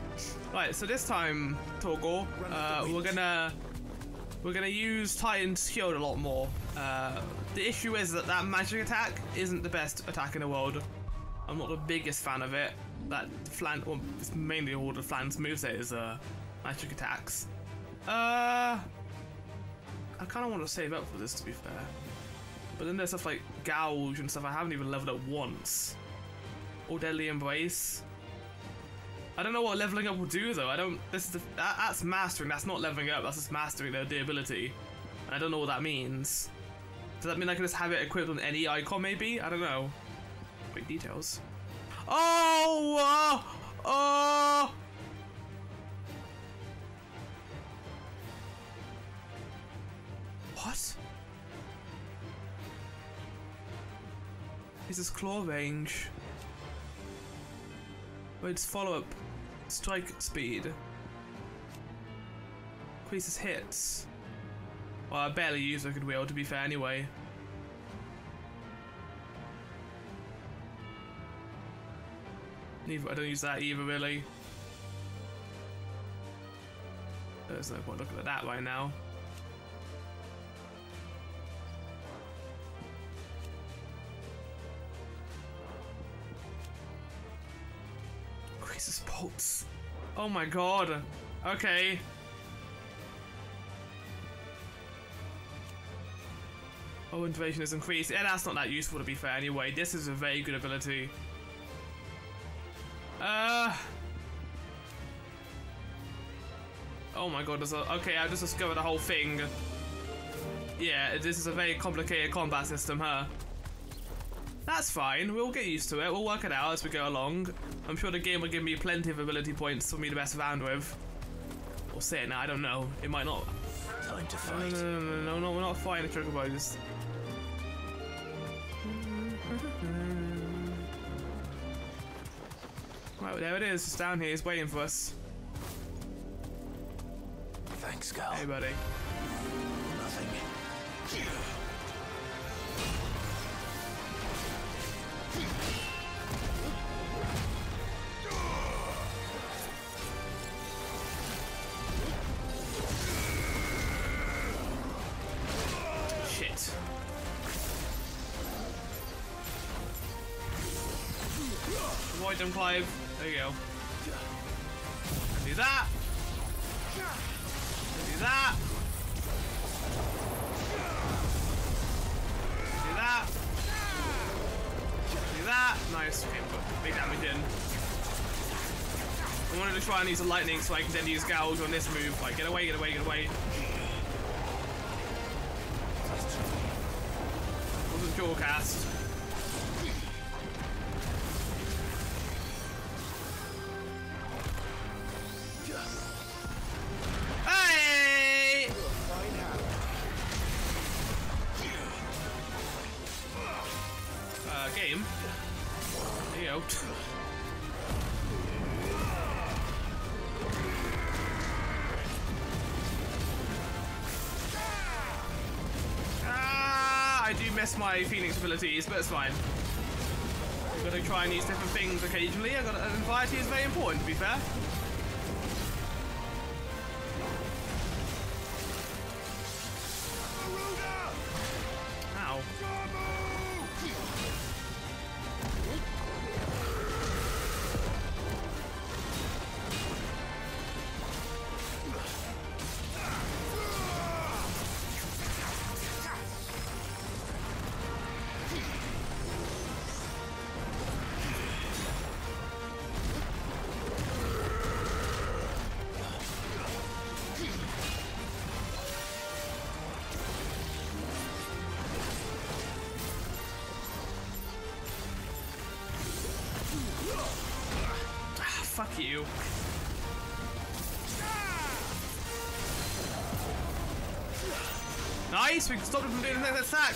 Right, so this time, Torgal, uh, we're gonna we're gonna use Titan's shield a lot more. Uh, the issue is that that magic attack isn't the best attack in the world. I'm not the biggest fan of it. That flan, well, it's mainly all the Flan's moveset is uh, magic attacks. Uh, I kind of want to save up for this to be fair. But then there's stuff like Gouge and stuff I haven't even leveled up once. Or Deadly Embrace. I don't know what leveling up will do though. I don't. This is the, that, that's mastering. That's not leveling up. That's just mastering the, the ability. I don't know what that means. Does that mean I can just have it equipped on any icon? Maybe. I don't know. Great details. Oh! Uh, uh, what? Is this claw range? Wait, it's follow up. Strike speed. Increases hits. Well, I barely use Wicked Wheel to be fair anyway. Neither, I don't use that either really. There's no point looking at that right now. Increases bolts. Oh my god. Okay. Oh, invasion is increased. Yeah, that's not that useful to be fair anyway. This is a very good ability. Uh. Oh my god, a. Okay, I just discovered the whole thing. Yeah, this is a very complicated combat system, huh? That's fine, we'll get used to it, we'll work it out as we go along. I'm sure the game will give me plenty of ability points for me to mess around with. Or say it now, I don't know. It might not. Time to fight. No, no, no, no, no, we're not fighting the Chocobos. Just... Right, there it is. It's down here. It's waiting for us. Thanks, girl. Hey, buddy. I can then use gouge on this move. Like, get away, get away, get away. My Phoenix abilities, but it's fine. I've got to try and use different things occasionally. I've got to, uh, variety is very important, to be fair. You. Nice, we can stop him from doing that attack.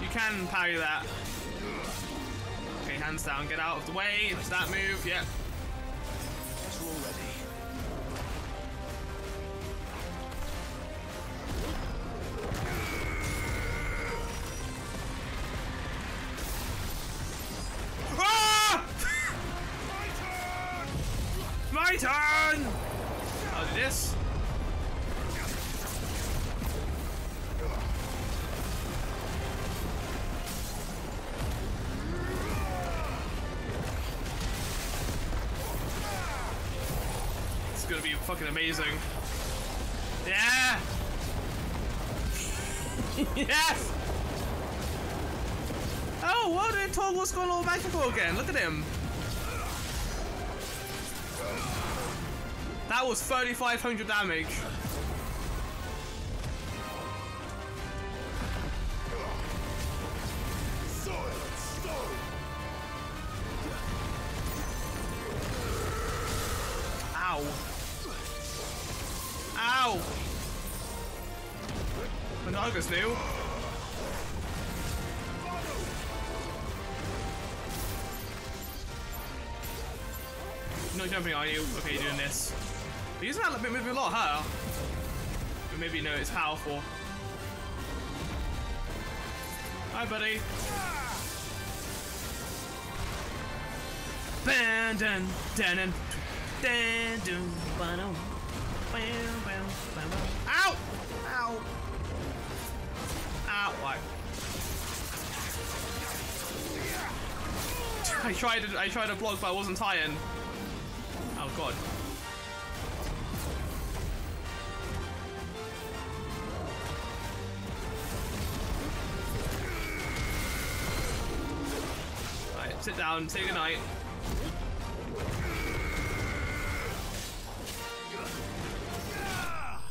You can parry that. Okay, hands down, get out of the way. It's that move, yep. Ah! Fucking amazing. Yeah! yes! Oh, what did Torgal's gone all magical again? Look at him. That was 3,500 damage. Powerful. Hi, buddy. Ban bam bam bam bam. Ow! Ow! Ow! What? I tried to I tried to block, but I wasn't tying. Oh god. Down, say goodnight.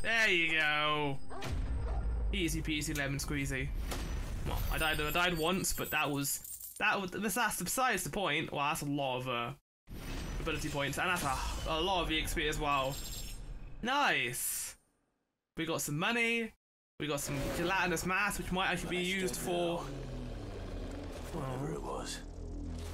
There you go. Easy peasy lemon squeezy. Well, I died. I died once, but that was that was that's, besides the point. Well, that's a lot of uh, ability points, and that's a, a lot of EXP as well. Nice. We got some money. We got some gelatinous mass, which might actually be used for. Whatever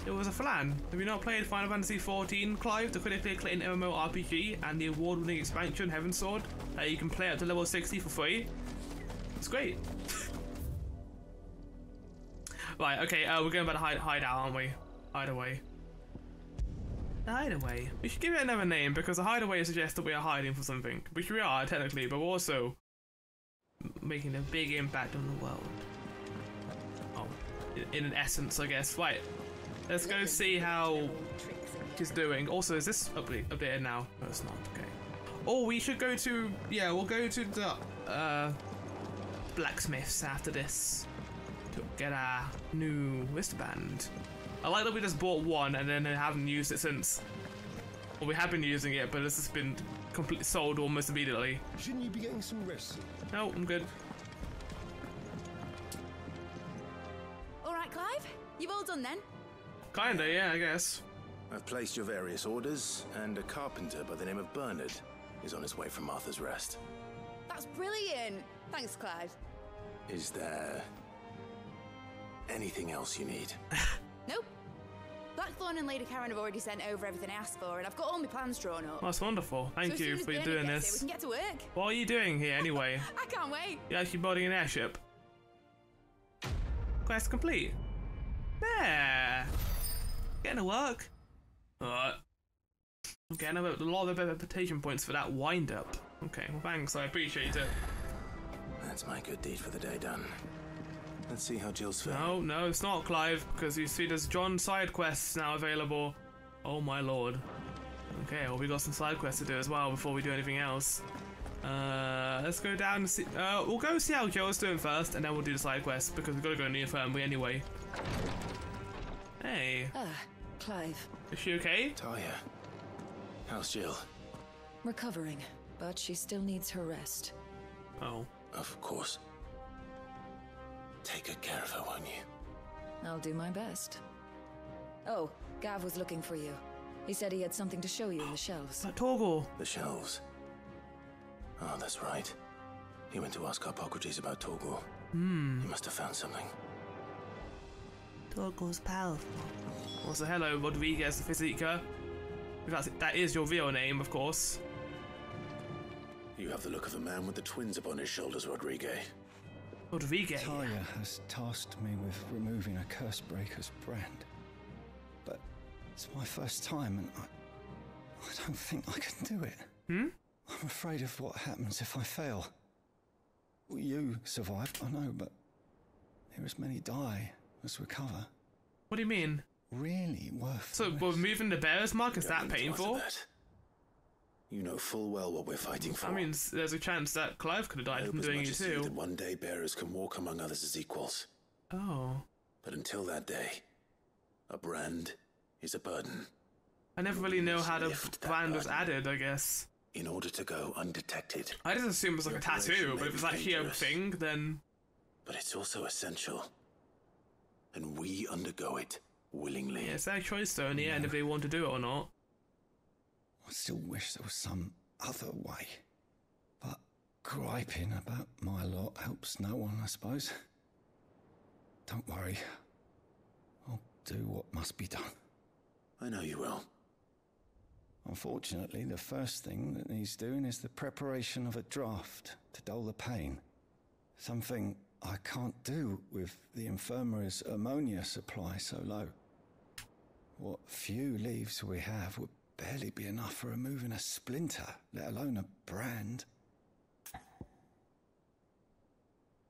it was. A flan. Have you not played Final Fantasy XIV, Clive, the critically acclaimed MMORPG, and the award-winning expansion Heavensward that you can play up to level 60 for free? It's great. right, okay, uh, we're going back to hide hide out, aren't we? Hideaway. Hideaway. We should give it another name because a hideaway suggests that we are hiding for something, which we are technically, but also making a big impact on the world. Oh, in, in an essence, I guess. Right, let's go see how he's doing. Also, is this update updated now? No, it's not. Okay. Oh, we should go to yeah, we'll go to the uh, blacksmiths after this to get our new wristband. I like that we just bought one and then haven't used it since. Well, we have been using it, but it's just been completely sold almost immediately. Shouldn't you be getting some rest? No, I'm good. All right, Clive. You've all done then. Kinda, yeah, I guess. I've placed your various orders, and a carpenter by the name of Bernard is on his way from Martha's Rest. That's brilliant. Thanks, Clive. Is there anything else you need? Nope. Blackthorne and Lady Charon have already sent over everything I asked for, and I've got all my plans drawn up. That's wonderful. Thank so you soon as for Bernard doing gets this. Here, we can get to work. What are you doing here anyway? I can't wait. You're actually building an airship. Quest complete. Yeah. Getting to work. Alright. I'm getting a lot of reputation points for that wind up. Okay, well thanks, I appreciate it. That's my good deed for the day done. Let's see how Jill's feeling. No, no, it's not Clive, because you see there's John side quests now available. Oh my lord. Okay, well we got some side quests to do as well before we do anything else. Uh, let's go down and see. Uh, we'll go see how Joe's doing first, and then we'll do the side quests because we've got to go near Infirmary anyway. Hey, Ah, Clive. is she okay? Tarja, how's Jill? Recovering, but she still needs her rest. Oh. Of course. Take good care of her, won't you? I'll do my best. Oh, Gav was looking for you. He said he had something to show you in the shelves. That Torgal. The shelves. Oh, that's right. He went to ask Harpocrates about Torgal. Hmm. He must have found something. Torgal's powerful. Also, hello, Rodriguez the Physica. That's, that is your real name, of course. You have the look of a man with the twins upon his shoulders, Rodriguez. Rodriguez. Tarja has tasked me with removing a curse breaker's brand. But it's my first time and I, I don't think I can do it. Hmm? I'm afraid of what happens if I fail. You survived, I know, but here as many die as recover. What do you mean? Really worth So, we're moving the bear's mark? Is that Don't think painful? that. You know full well what we're fighting for. I mean, there's a chance that Clive could have died hope from as doing much it as you too. that one day bearers can walk among others as equals. Oh. But until that day, a brand is a burden. I never really know how the brand was added, I guess. In order to go undetected. I just assume it was like a tattoo, but if be it's actually a thing, then. But it's also essential. And we undergo it willingly. Yeah, it's their choice though in the end if they want to do it or not. I still wish there was some other way. But griping about my lot helps no one, I suppose. Don't worry. I'll do what must be done. I know you will. Unfortunately, the first thing that needs doing is the preparation of a draft to dull the pain. Something I can't do with the infirmary's ammonia supply so low. What few leaves we have would barely be enough for removing a splinter, let alone a brand.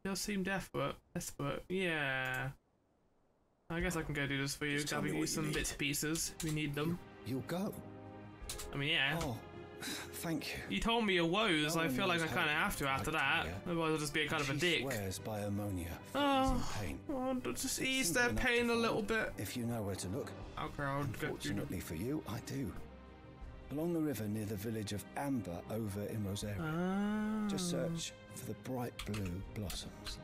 You seem desperate. Desperate. Yeah. I guess I can go do this for you. Just I'll me you some bits and pieces. We need them. You'll go. I mean, yeah. Oh, thank you. You told me your woes. No I feel like I kind of have to after that. Otherwise, I'll just be a kind of a dick. swears by ammonia Oh, pain. well, just ease their pain a little bit. If you know where to look. Okay, I'll get you. Fortunately for you, I do. Along the river near the village of Amber over in Rosaria. Ah. Just search for the bright blue blossoms.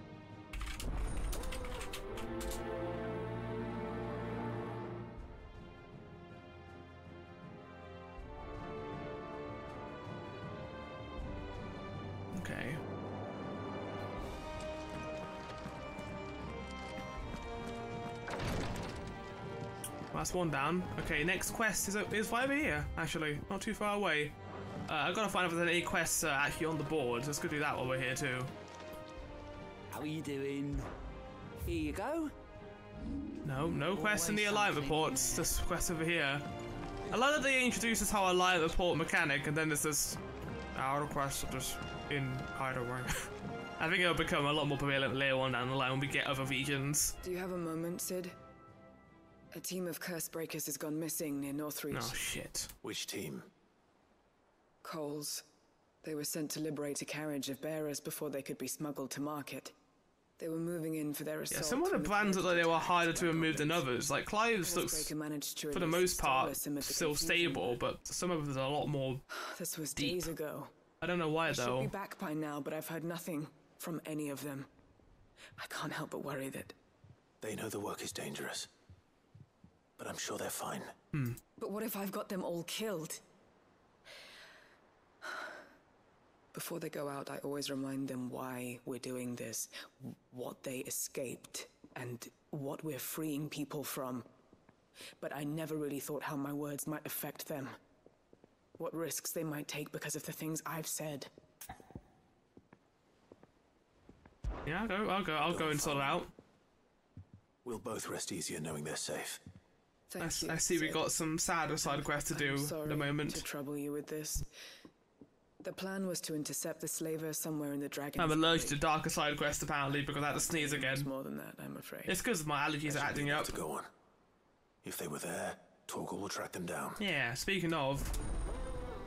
That's one down. Okay, next quest is, is right over here, actually. Not too far away. Uh, I've got to find out if there's any quests uh, actually on the board. Let's go do that while we're here, too. How are you doing? Here you go. No, no quests in the alignment reports. Just quests over here. I love that they introduce this whole alignment report mechanic, and then there's this our quests are just in either way. I think it'll become a lot more prevalent later on down the line when we get other regions. Do you have a moment, Cid? A team of curse breakers has gone missing near Northreach. Oh shit. Which team? Coles. They were sent to liberate a carriage of bearers before they could be smuggled to market. They were moving in for their assault. Yeah, some of the when brands look like they were harder to remove than others. Like Clive's looks, to for the most part, Solace amid the still stable, but some of them are a lot more. This was deep. days ago. I don't know why They should though. be back by now, but I've heard nothing from any of them. I can't help but worry that. They know the work is dangerous. But I'm sure they're fine. Hmm. But what if I've got them all killed? Before they go out, I always remind them why we're doing this, what they escaped, and what we're freeing people from. But I never really thought how my words might affect them. What risks they might take because of the things I've said. Yeah, I'll go. I'll go. I'll go and sort it out. We'll both rest easier knowing they're safe. I, Thank s- you. I see we Cid. got some sadder side quests to do I'm at sorry the moment. to trouble you with this. The plan was to intercept the slaver somewhere in the dragon. I'm allergic to darker side quests apparently because I had to sneeze again. More than that, I'm afraid. It's because my allergies are acting up. To go on. If they were there, Torgal will track them down. Yeah, speaking of,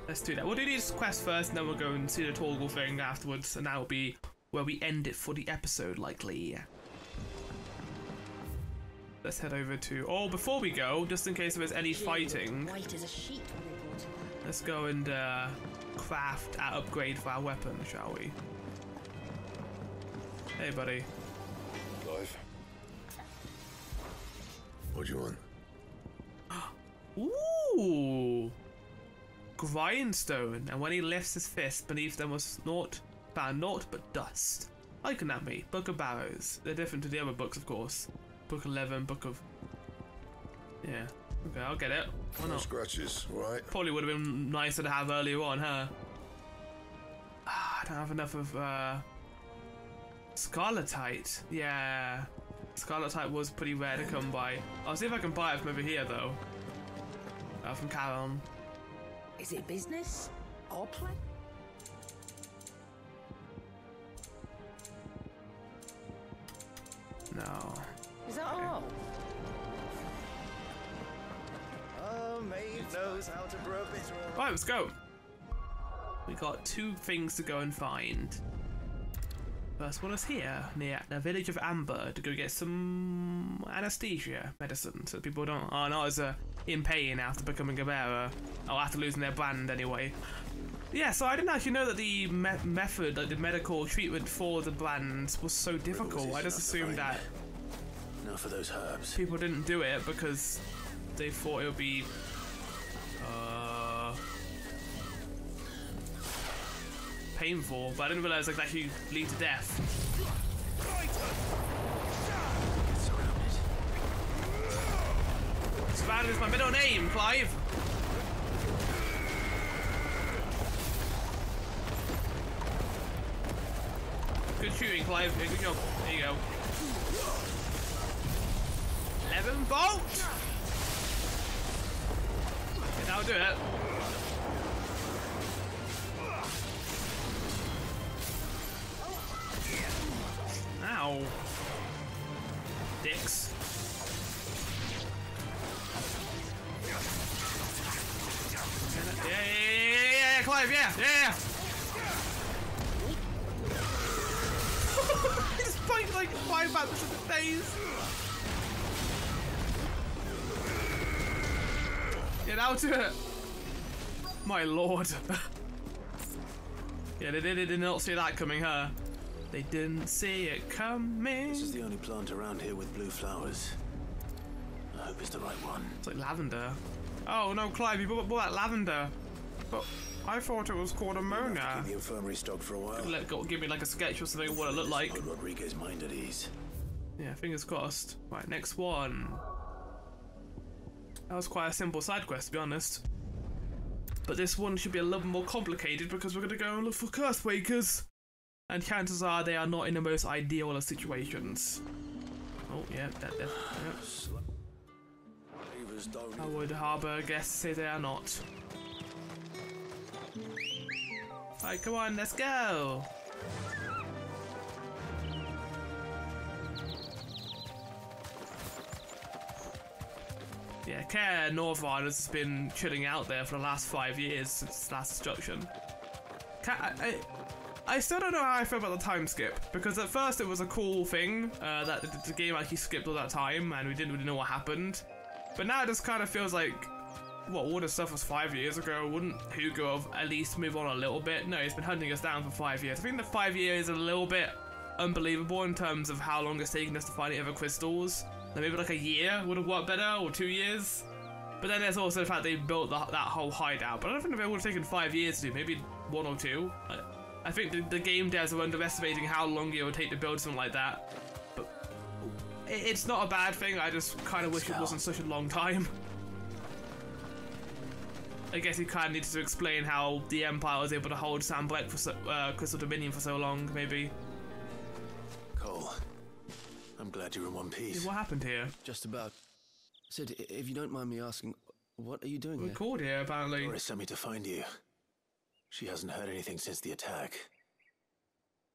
let's do that. We'll do these quests first, and then we'll go and see the Torgal thing afterwards, and that will be where we end it for the episode, likely. Let's head over to. Oh, before we go, just in case there's any fighting, White as a sheet when we brought it back. let's go and uh, craft our upgrade for our weapon, shall we? Hey, buddy. Clive. What do you want? Ooh! Grindstone, and when he lifts his fist, beneath them was naught, found naught but dust. That be? Book of Barrows. They're different to the other books, of course. Book 11, Book of. Yeah. Okay, I'll get it. Why No not? scratches, right? Probably would have been nicer to have earlier on, huh? Ah, I don't have enough of, uh. Scarletite. Yeah. Scarletite was pretty rare to come by. I'll see if I can buy it from over here, though. Uh, from Charon. Is it business or play? No. Is that all? Oh, Maeve knows how to brew a bitter. Right, let's go. We got two things to go and find. First one is here, near the village of Amber, to go get some anesthesia medicine, so people don't are not as uh, in pain after becoming a bearer, or after losing their brand anyway. Yeah, so I didn't actually know that the me- method, like the medical treatment for the brand, was so difficult. I just assumed that Now for those herbs. people didn't do it because they thought it would be uh, painful, but I didn't realize like that could lead to death. Surrounded is my middle name, Clive. Good shooting, Clive. Good job. There you go. 11 bolt! Yeah, that'll do it. Ow. Dicks. Yeah, yeah, yeah, yeah, Clive, yeah, yeah. He's fighting like five battles in the face. Yeah, out of it. My lord. yeah, they, they, they did not see that coming, huh? They didn't see it coming. This is the only plant around here with blue flowers. I hope it's the right one. It's like lavender. Oh no, Clive, you bought, bought that lavender. But I thought it was called ammonia. Keep the infirmary stocked for a while. Let go, give me like a sketch or something of what it looked like. Rodriguez mind at ease. Yeah, fingers crossed. Right, next one. That was quite a simple side quest, to be honest. But this one should be a little more complicated because we're going to go and look for curse breakers. And chances are they are not in the most ideal of situations. Oh, yeah, that, that, yeah. I would harbour guess say they are not. Alright, come on, let's go! Yeah, Care Northern has been chilling out there for the last five years since last destruction. I, I still don't know how I feel about the time skip because at first it was a cool thing uh, that the, the game actually skipped all that time and we didn't really know what happened. But now it just kind of feels like, what, all this stuff was five years ago. Wouldn't Hugo have at least move on a little bit? No, he's been hunting us down for five years. I think the five years is a little bit unbelievable in terms of how long it's taken us to find the other crystals. Maybe like a year would have worked better, or two years. But then there's also the fact they built the, that whole hideout. But I don't think it would have taken five years to do, maybe one or two. I, I think the, the game devs are underestimating how long it would take to build something like that. But it, it's not a bad thing, I just kind of wish it wasn't such a long time. I guess he kind of needed to explain how the Empire was able to hold Sam Black for so, uh, Crystal Dominion for so long, maybe. Cole, I'm glad you're in one piece. What happened here? Just about. Cid, if you don't mind me asking, what are you doing We're here? called here, apparently. Doris sent me to find you. She hasn't heard anything since the attack.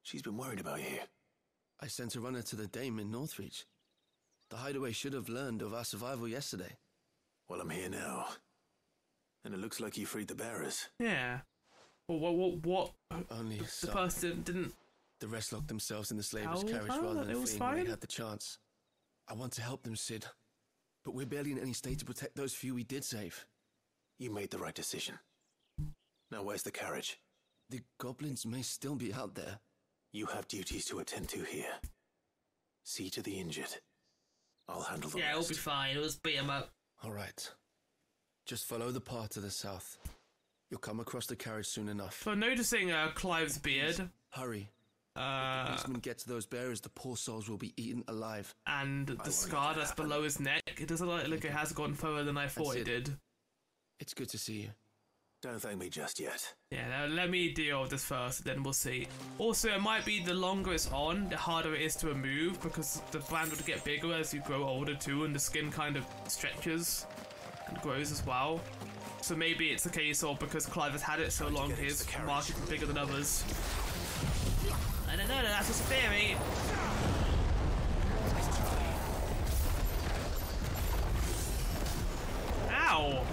She's been worried about you. I sent a runner to the Dame in Northreach. The hideaway should have learned of our survival yesterday. Well, I'm here now. And it looks like you freed the bearers. Yeah. Well, what, what, what? Only the, the person didn't. The rest locked themselves in the slaver's carriage rather than it fleeing when they had the chance. I want to help them, Cid. But we're barely in any state to protect those few we did save. You made the right decision. Now, where's the carriage? The goblins may still be out there. You have duties to attend to here. See to the injured. I'll handle the Yeah, it'll be fine. It'll just beat him up. All right. Just follow the path to the south. You'll come across the carriage soon enough. For noticing uh, Clive's beard. Hurry. Uh, if the policemen get to those bearers, the poor souls will be eaten alive. and the scar that's below his neck. It doesn't look like it has gone further than I thought it it. did. It's good to see you. Don't thank me just yet. Yeah, now let me deal with this first, then we'll see. Also, it might be the longer it's on, the harder it is to remove because the brand will get bigger as you grow older too, and the skin kind of stretches and grows as well. So maybe it's a case of because Clive has had it so long, his mark is bigger than others. I don't know, that's just a theory. Ow!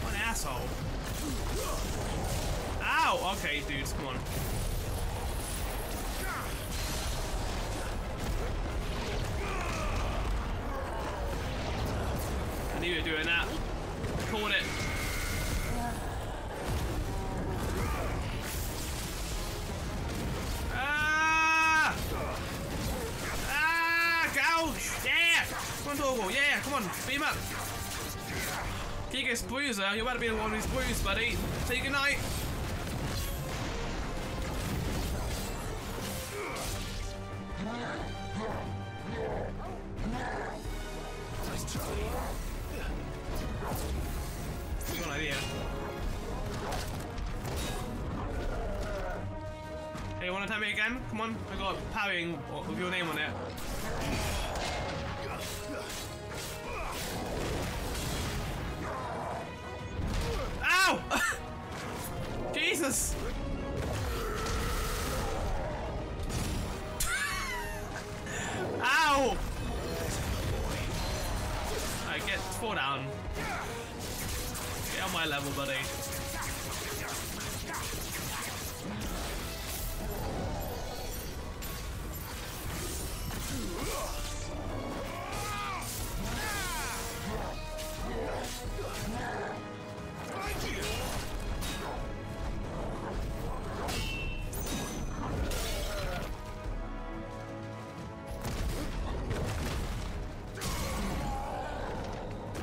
What an asshole. Ow! Okay, dudes, come on. I knew you were doing that. Called it. Gigas Bruiser, you better be the one who's bruised, buddy. Say goodnight. Nice try. Good idea. Hey, you wanna tell me again? Come on, I got powering with your name on it.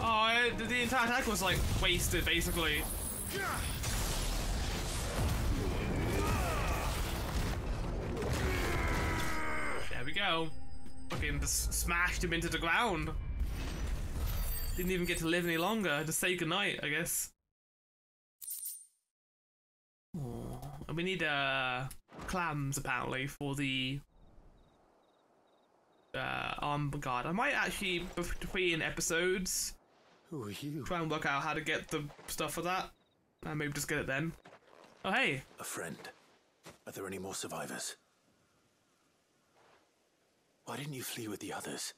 Oh, the, entire attack was like wasted, basically. There we go. Fucking just smashed him into the ground. Didn't even get to live any longer. Just say goodnight, I guess. Oh, and we need uh, clams apparently for the uh, arm guard. I might actually between episodes. Who are you? Try and work out how to get the stuff for that, and maybe just get it then. Oh hey, A friend. Are there any more survivors? Why didn't you flee with the others?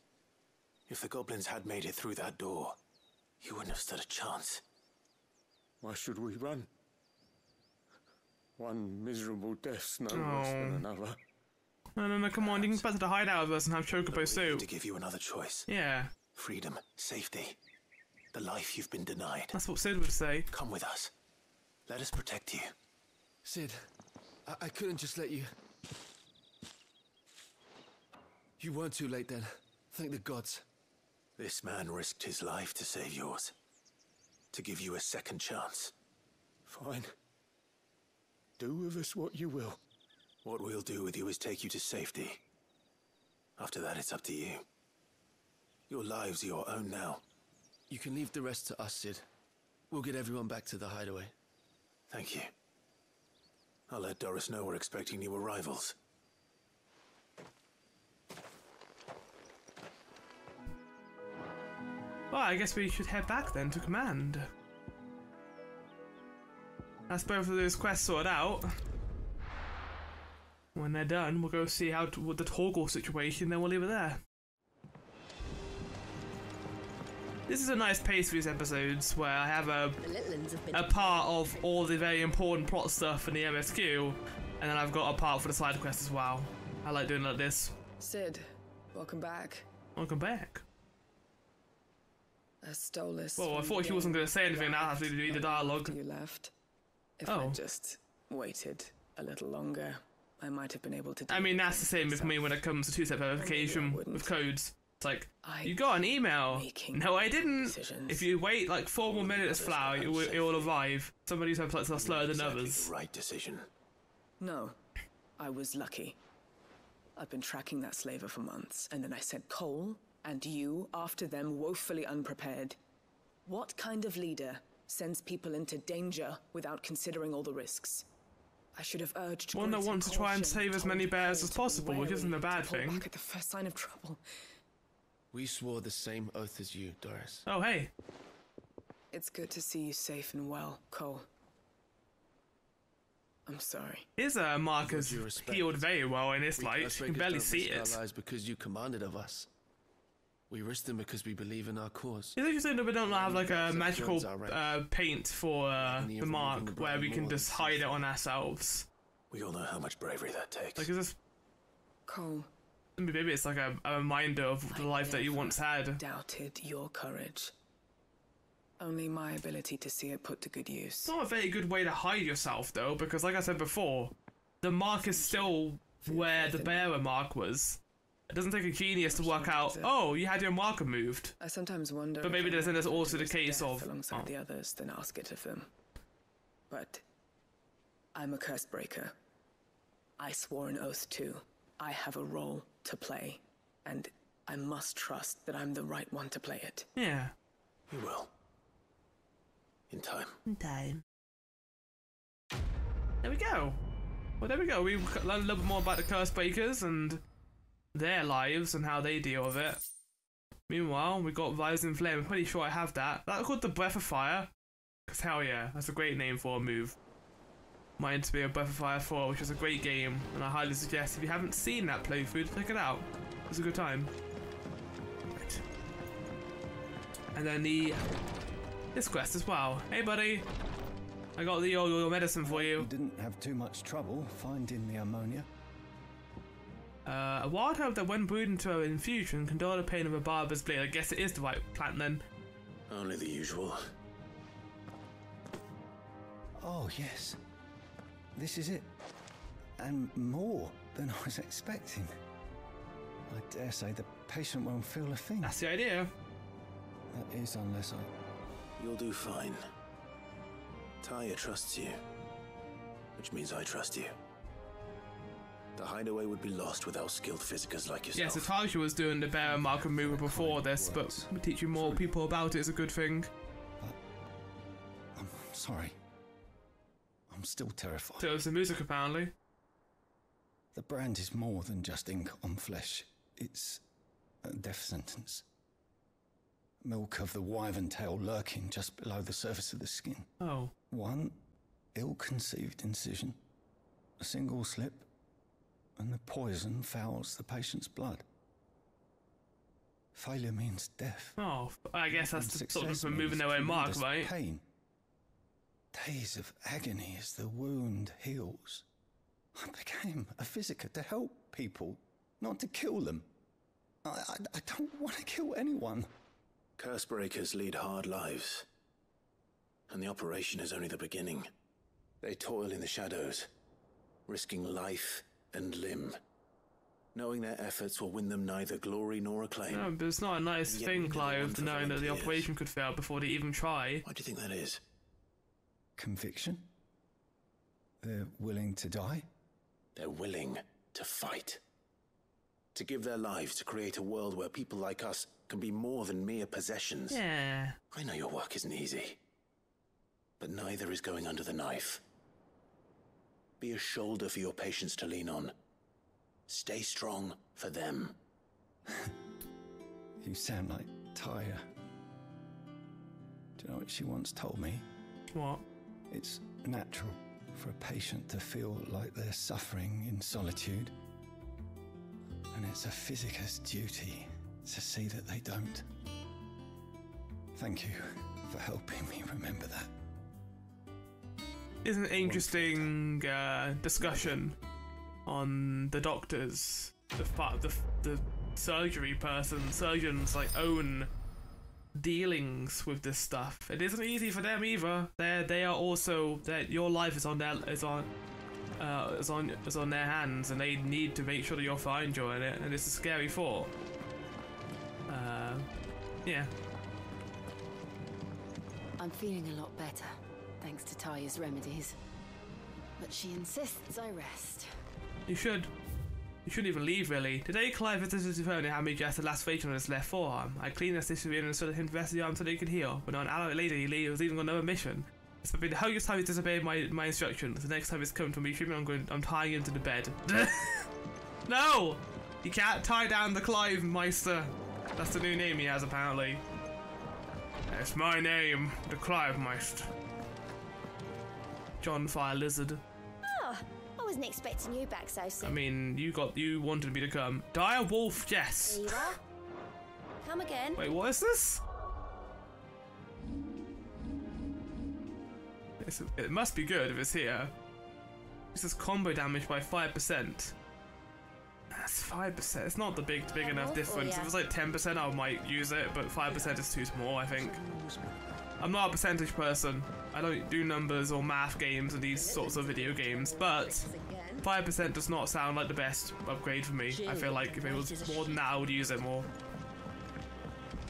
If the goblins had made it through that door, you wouldn't have stood a chance. Why should we run? One miserable death's no worse than Oh. another. no no no, come on, you can get back to the hideout with us and have chocobo soup. To give you another choice. Yeah, Freedom, safety, the life you've been denied. that's what Cid would say. Come with us. Let us protect you. Cid, I, I couldn't just let you. You weren't too late then. Thank the gods. This man risked his life to save yours. To give you a second chance. Fine. Do with us what you will. What we'll do with you is take you to safety. After that, it's up to you. Your lives are your own now. You can leave the rest to us, Cid. We'll get everyone back to the hideaway. Thank you. I'll let Doris know we're expecting new arrivals. Well, I guess we should head back then to command. That's both of those quests sorted out. When they're done, we'll go see how to, with the Torgal situation, then we'll leave it there. This is a nice pace for these episodes where I have a The Litlins have been. a part of all the very important plot stuff in the MSQ, and then I've got a part for the side quest as well. I like doing it like this. Cid, welcome back. Welcome back. I stole. Well, I thought she wasn't going to say anything. Now I have to read the dialogue. You left. If Oh. I just waited a little longer, I might have been able to. I mean, that's the same with me when it comes to two-step verification with codes. It's like, you got an email. No, I didn't. If you wait like four more minutes, Flower, it will, it will arrive. Some of these websites are slower than others. Right decision. No, I was lucky. I've been tracking that slaver for months, and then I sent Cole and you after them woefully unprepared. What kind of leader sends people into danger without considering all the risks? I should have urged. One that wants to try and save as many bears as Cole to be possible, which isn't a bad to pull thing. back at the first sign of trouble. We swore the same oath as you, Doris. Oh, hey. It's good to see you safe and well, Cole. I'm sorry. His uh, mark With has healed very well in this We light. You can barely don't see risk it. Our lives because you commanded of us. We risk them because we believe in our cause. It's interesting that we don't have like a Except magical Jones are right. uh, paint for uh, the mark where we can just hide it on ourselves. We all know how much bravery that takes. Like, is this Cole? maybe it's like a, a reminder of the life that you once had. Doubted your courage. Only my ability to see it put to good use. It's not a very good way to hide yourself though, because like I said before, the mark is still where the bearer mark was. It doesn't take a genius to work out. Oh, you had your marker moved. I sometimes wonder. But maybe there's, more there's also the case of. alongside oh. the others then ask it of them. But I'm a curse breaker. I swore an oath too. I have a role to play, and I must trust that I'm the right one to play it. Yeah. You will. In time. In time. There we go. Well, there we go. We learned a little bit more about the Curse Breakers and their lives and how they deal with it. Meanwhile, we got Rising Flame. I'm pretty sure I have that. That's called the Breath of Fire. Because hell yeah, that's a great name for a move. Mine to be a Breath of Fire 4, which is a great game, and I highly suggest if you haven't seen that playthrough, check it out. It's a good time. And then the this quest as well. Hey buddy, I got the your medicine for you. You didn't have too much trouble finding the ammonia. Uh, a wild herb that when brewed into an infusion can dull the pain of a barber's blade. I guess it is the right plant then. Only the usual. Oh, yes. This is it. And more than I was expecting. I dare say the patient won't feel a thing. That's the idea. That is, unless I. You'll do fine. Tarja trusts you. Which means I trust you. The hideaway would be lost without skilled physickers like Yeah, yourself. so Tarja was doing the bear marker mover before this, but teaching more people about it is a good thing. I'm sorry. I'm still terrified. So it was the music, apparently. The brand is more than just ink on flesh. It's a death sentence. Milk of the wyvern tail lurking just below the surface of the skin. Oh. One ill-conceived incision, a single slip, and the poison fouls the patient's blood. Failure means death. Oh, I guess that's the sort of success moving means away mark, right? Pain. Days of agony as the wound heals. I became a physicker to help people, not to kill them. I, I, I don't want to kill anyone. Curse breakers lead hard lives. And the operation is only the beginning. They toil in the shadows, risking life and limb, knowing their efforts will win them neither glory nor acclaim. No, but it's not a nice Yet thing, we never won Clive, for knowing that the volunteers. operation could fail before they even try. Why do you think that is? Conviction? They're willing to die? They're willing to fight. To give their lives to create a world where people like us can be more than mere possessions. Yeah. I know your work isn't easy. But neither is going under the knife. Be a shoulder for your patients to lean on. Stay strong for them. You sound like Tarja. Do you know what she once told me? What? It's natural for a patient to feel like they're suffering in solitude. And it's a physicker's duty to see that they don't. Thank you for helping me remember that. Is an interesting uh, discussion on the doctors, the fa- the the surgery person, surgeons like own dealings with this stuff. It isn't easy for them either. They they are also that your life is on their is on. Uh, is on is on their hands, and they need to make sure that you're fine during it. And it's a scary thought. Uh, yeah. I'm feeling a lot better, thanks to Tarja's remedies. But she insists I rest. You should. You shouldn't even leave, really. Today, Clive visited his phone and had me dress a laceration on his left forearm. I cleaned the in and inserted him to rest of the arm so that he could heal. But an hour later, he was leaving on another mission. It's been the hugest time he's disobeyed my, my instructions. The next time he's come to me I'm going. I'm tying him to the bed. no, you can't tie down the Clive Meister. That's the new name he has apparently. It's my name, the Clive Meister. John Fire Lizard. Oh, I wasn't expecting you back so soon. I mean, you got you wanted me to come. Dire Wolf Jess. There you are. Come again. Wait, what is this? It's, it must be good if it's here. This is combo damage by 5%. That's 5%. It's not the big big enough difference. If it was like 10%, I might use it, but 5% is too small, I think. I'm not a percentage person. I don't do numbers or math games and these sorts of video games, but 5% does not sound like the best upgrade for me. I feel like if it was more than that, I would use it more.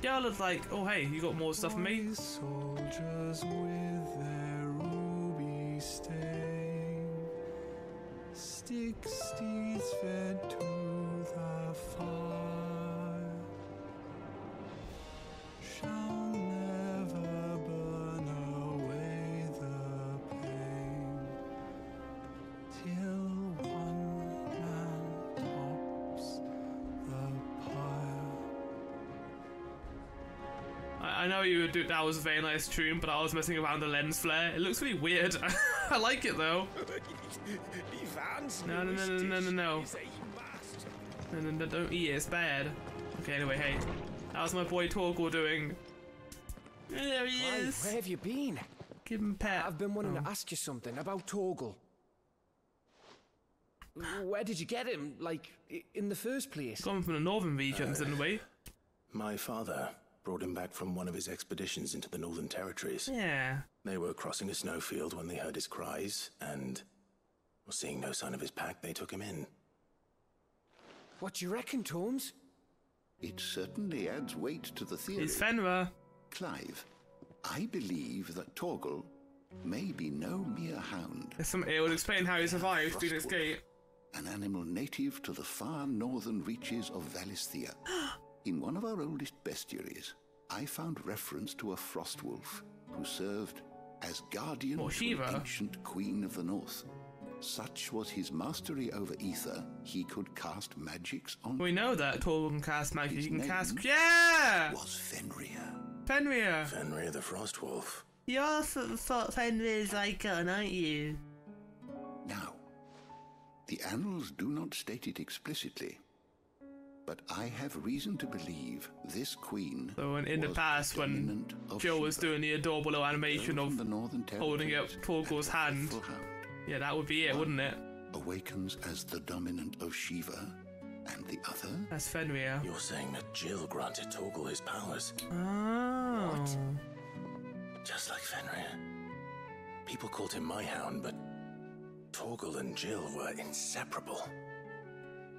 Yeah, looks like, oh hey, you got more stuff for me? Soldiers with their ruby stain stick steeds fed to the fire shall I, I know you would do that was a very nice tune, but I was messing around the lens flare. It looks really weird. I like it though. No, no, no, no, no, no, no. No, no, no, don't eat it, it's bad. Okay, anyway, hey. How's my boy Torgal doing? There he Clive, is. where have you been? Give him a pat. I've been wanting Oh. to ask you something about Torgal. Where did you get him, like, in the first place? Coming from the northern regions, in a way. My father brought him back from one of his expeditions into the Northern Territories. Yeah. They were crossing a snowfield when they heard his cries, and, well, seeing no sign of his pack, they took him in. What do you reckon, Torms? It certainly adds weight to the theory. It's Fenrir. Clive, I believe that Torgal may be no mere hound. Some, it would explain how he survived through this gate. an animal native to the far northern reaches of Valisthea. In one of our oldest bestiaries, I found reference to a frost wolf who served as guardian to Shiva. an ancient queen of the north. Such was his mastery over ether, he could cast magics on. We know that Torgal can cast magic. He can name cast. Yeah! Was Fenrir. Fenrir. Fenrir the Frost Wolf. You also thought Fenrir's icon, aren't you? Now, the annals do not state it explicitly, but I have reason to believe this queen. So in, in the past, when dominant of Joe was doing the adorable little animation of the northern holding up Torgal's hand, yeah, that would be it, wouldn't it? awakens as the dominant of Shiva, and the other That's Fenrir. You're saying that Jill granted Torgal his powers, Oh. just like Fenrir. People called him my hound, but Torgal and Jill were inseparable.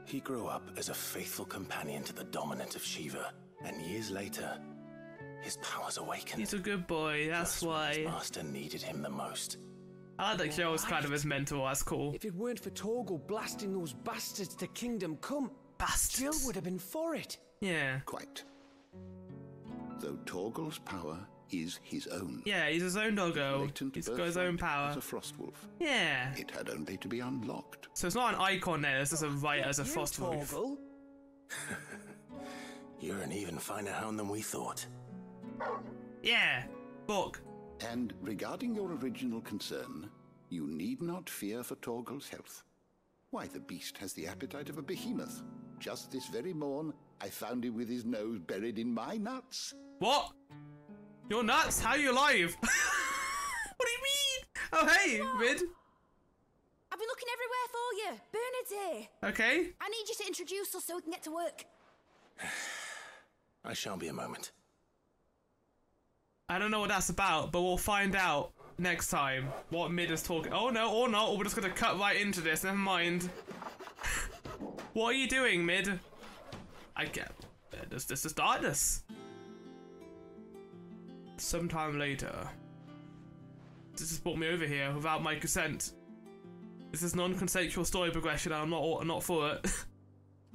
He grew up as a faithful companion to the dominant of Shiva, and years later, his powers awakened. He's a good boy, that's His why. master needed him the most. I like that Joe was kind of his mentor, that's cool. If it weren't for Torgal blasting those bastards to Kingdom Come, bastards. Jill would have been for it. Yeah. Quite. Though Torgal's power is his own. Yeah, he's his own doggo. Latent He's got his own power. As a frost wolf. Yeah. It had only to be unlocked. So it's not an icon there, it's just a right as a frost wolf. You're an even finer hound than we thought. Yeah. Book. And regarding your original concern, you need not fear for Torgal's health. Why, the beast has the appetite of a behemoth. Just this very morn, I found him with his nose buried in my nuts. What? You're nuts? How are you alive? what do you mean? Oh, hey, Mid. I've been looking everywhere for you. Bernard's here. Okay. I need you to introduce us so we can get to work. I shall be a moment. I don't know what that's about, but we'll find out next time what Mid is talking. Oh no, or not, or we're just gonna cut right into this. Never mind. what are you doing, Mid? I get. This, this is darkness. Sometime later. This has brought me over here without my consent. This is non-consensual story progression, and I'm not I'm not for it.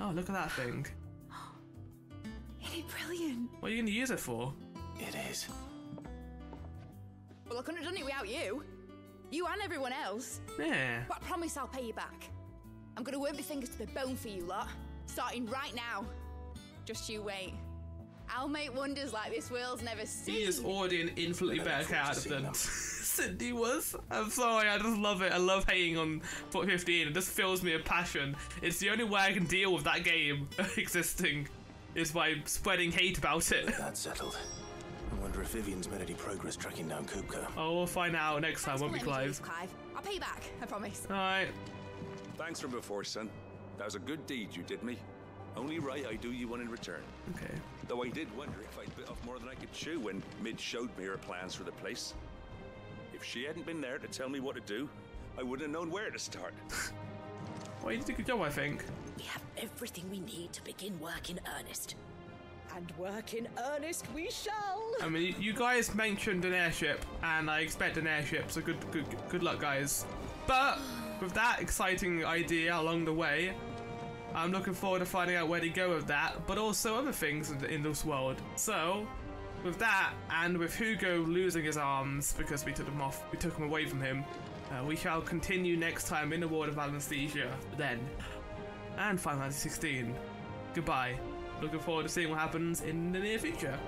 oh, look at that thing. Isn't it brilliant? What are you gonna use it for? It is. Well, I couldn't have done it without you. You and everyone else. Yeah. But I promise I'll pay you back. I'm gonna work my fingers to the bone for you lot, starting right now. Just you wait. I'll make wonders like this world's never seen. He is already an infinitely better look forward character than them. Cindy was. I'm sorry, I just love it. I love hating on Foot 15. It just fills me with passion. It's the only way I can deal with that game existing, is by spreading hate about it. That's settled. I wonder if Vivian's made any progress tracking down Kupka. Oh, we'll find out next time, won't we, Let me do this, Clive? Clive. I'll pay you back. I promise. Alright. Thanks from before, son. That was a good deed you did me. Only right I do you one in return. Okay. Though I did wonder if I'd bit off more than I could chew when Mid showed me her plans for the place. If she hadn't been there to tell me what to do, I wouldn't have known where to start. Well, you did a good job, I think. We have everything we need to begin work in earnest. And work in earnest we shall. I mean, you guys mentioned an airship, and I expect an airship, so good, good, good luck, guys. But with that exciting idea along the way, I'm looking forward to finding out where to go with that, but also other things in, in this world. So, with that, and with Hugo losing his arms because we took them off, we took them away from him, uh, we shall continue next time in the world of anesthesia. Then, and Final Fantasy 16. Goodbye. Looking forward to seeing what happens in the near future.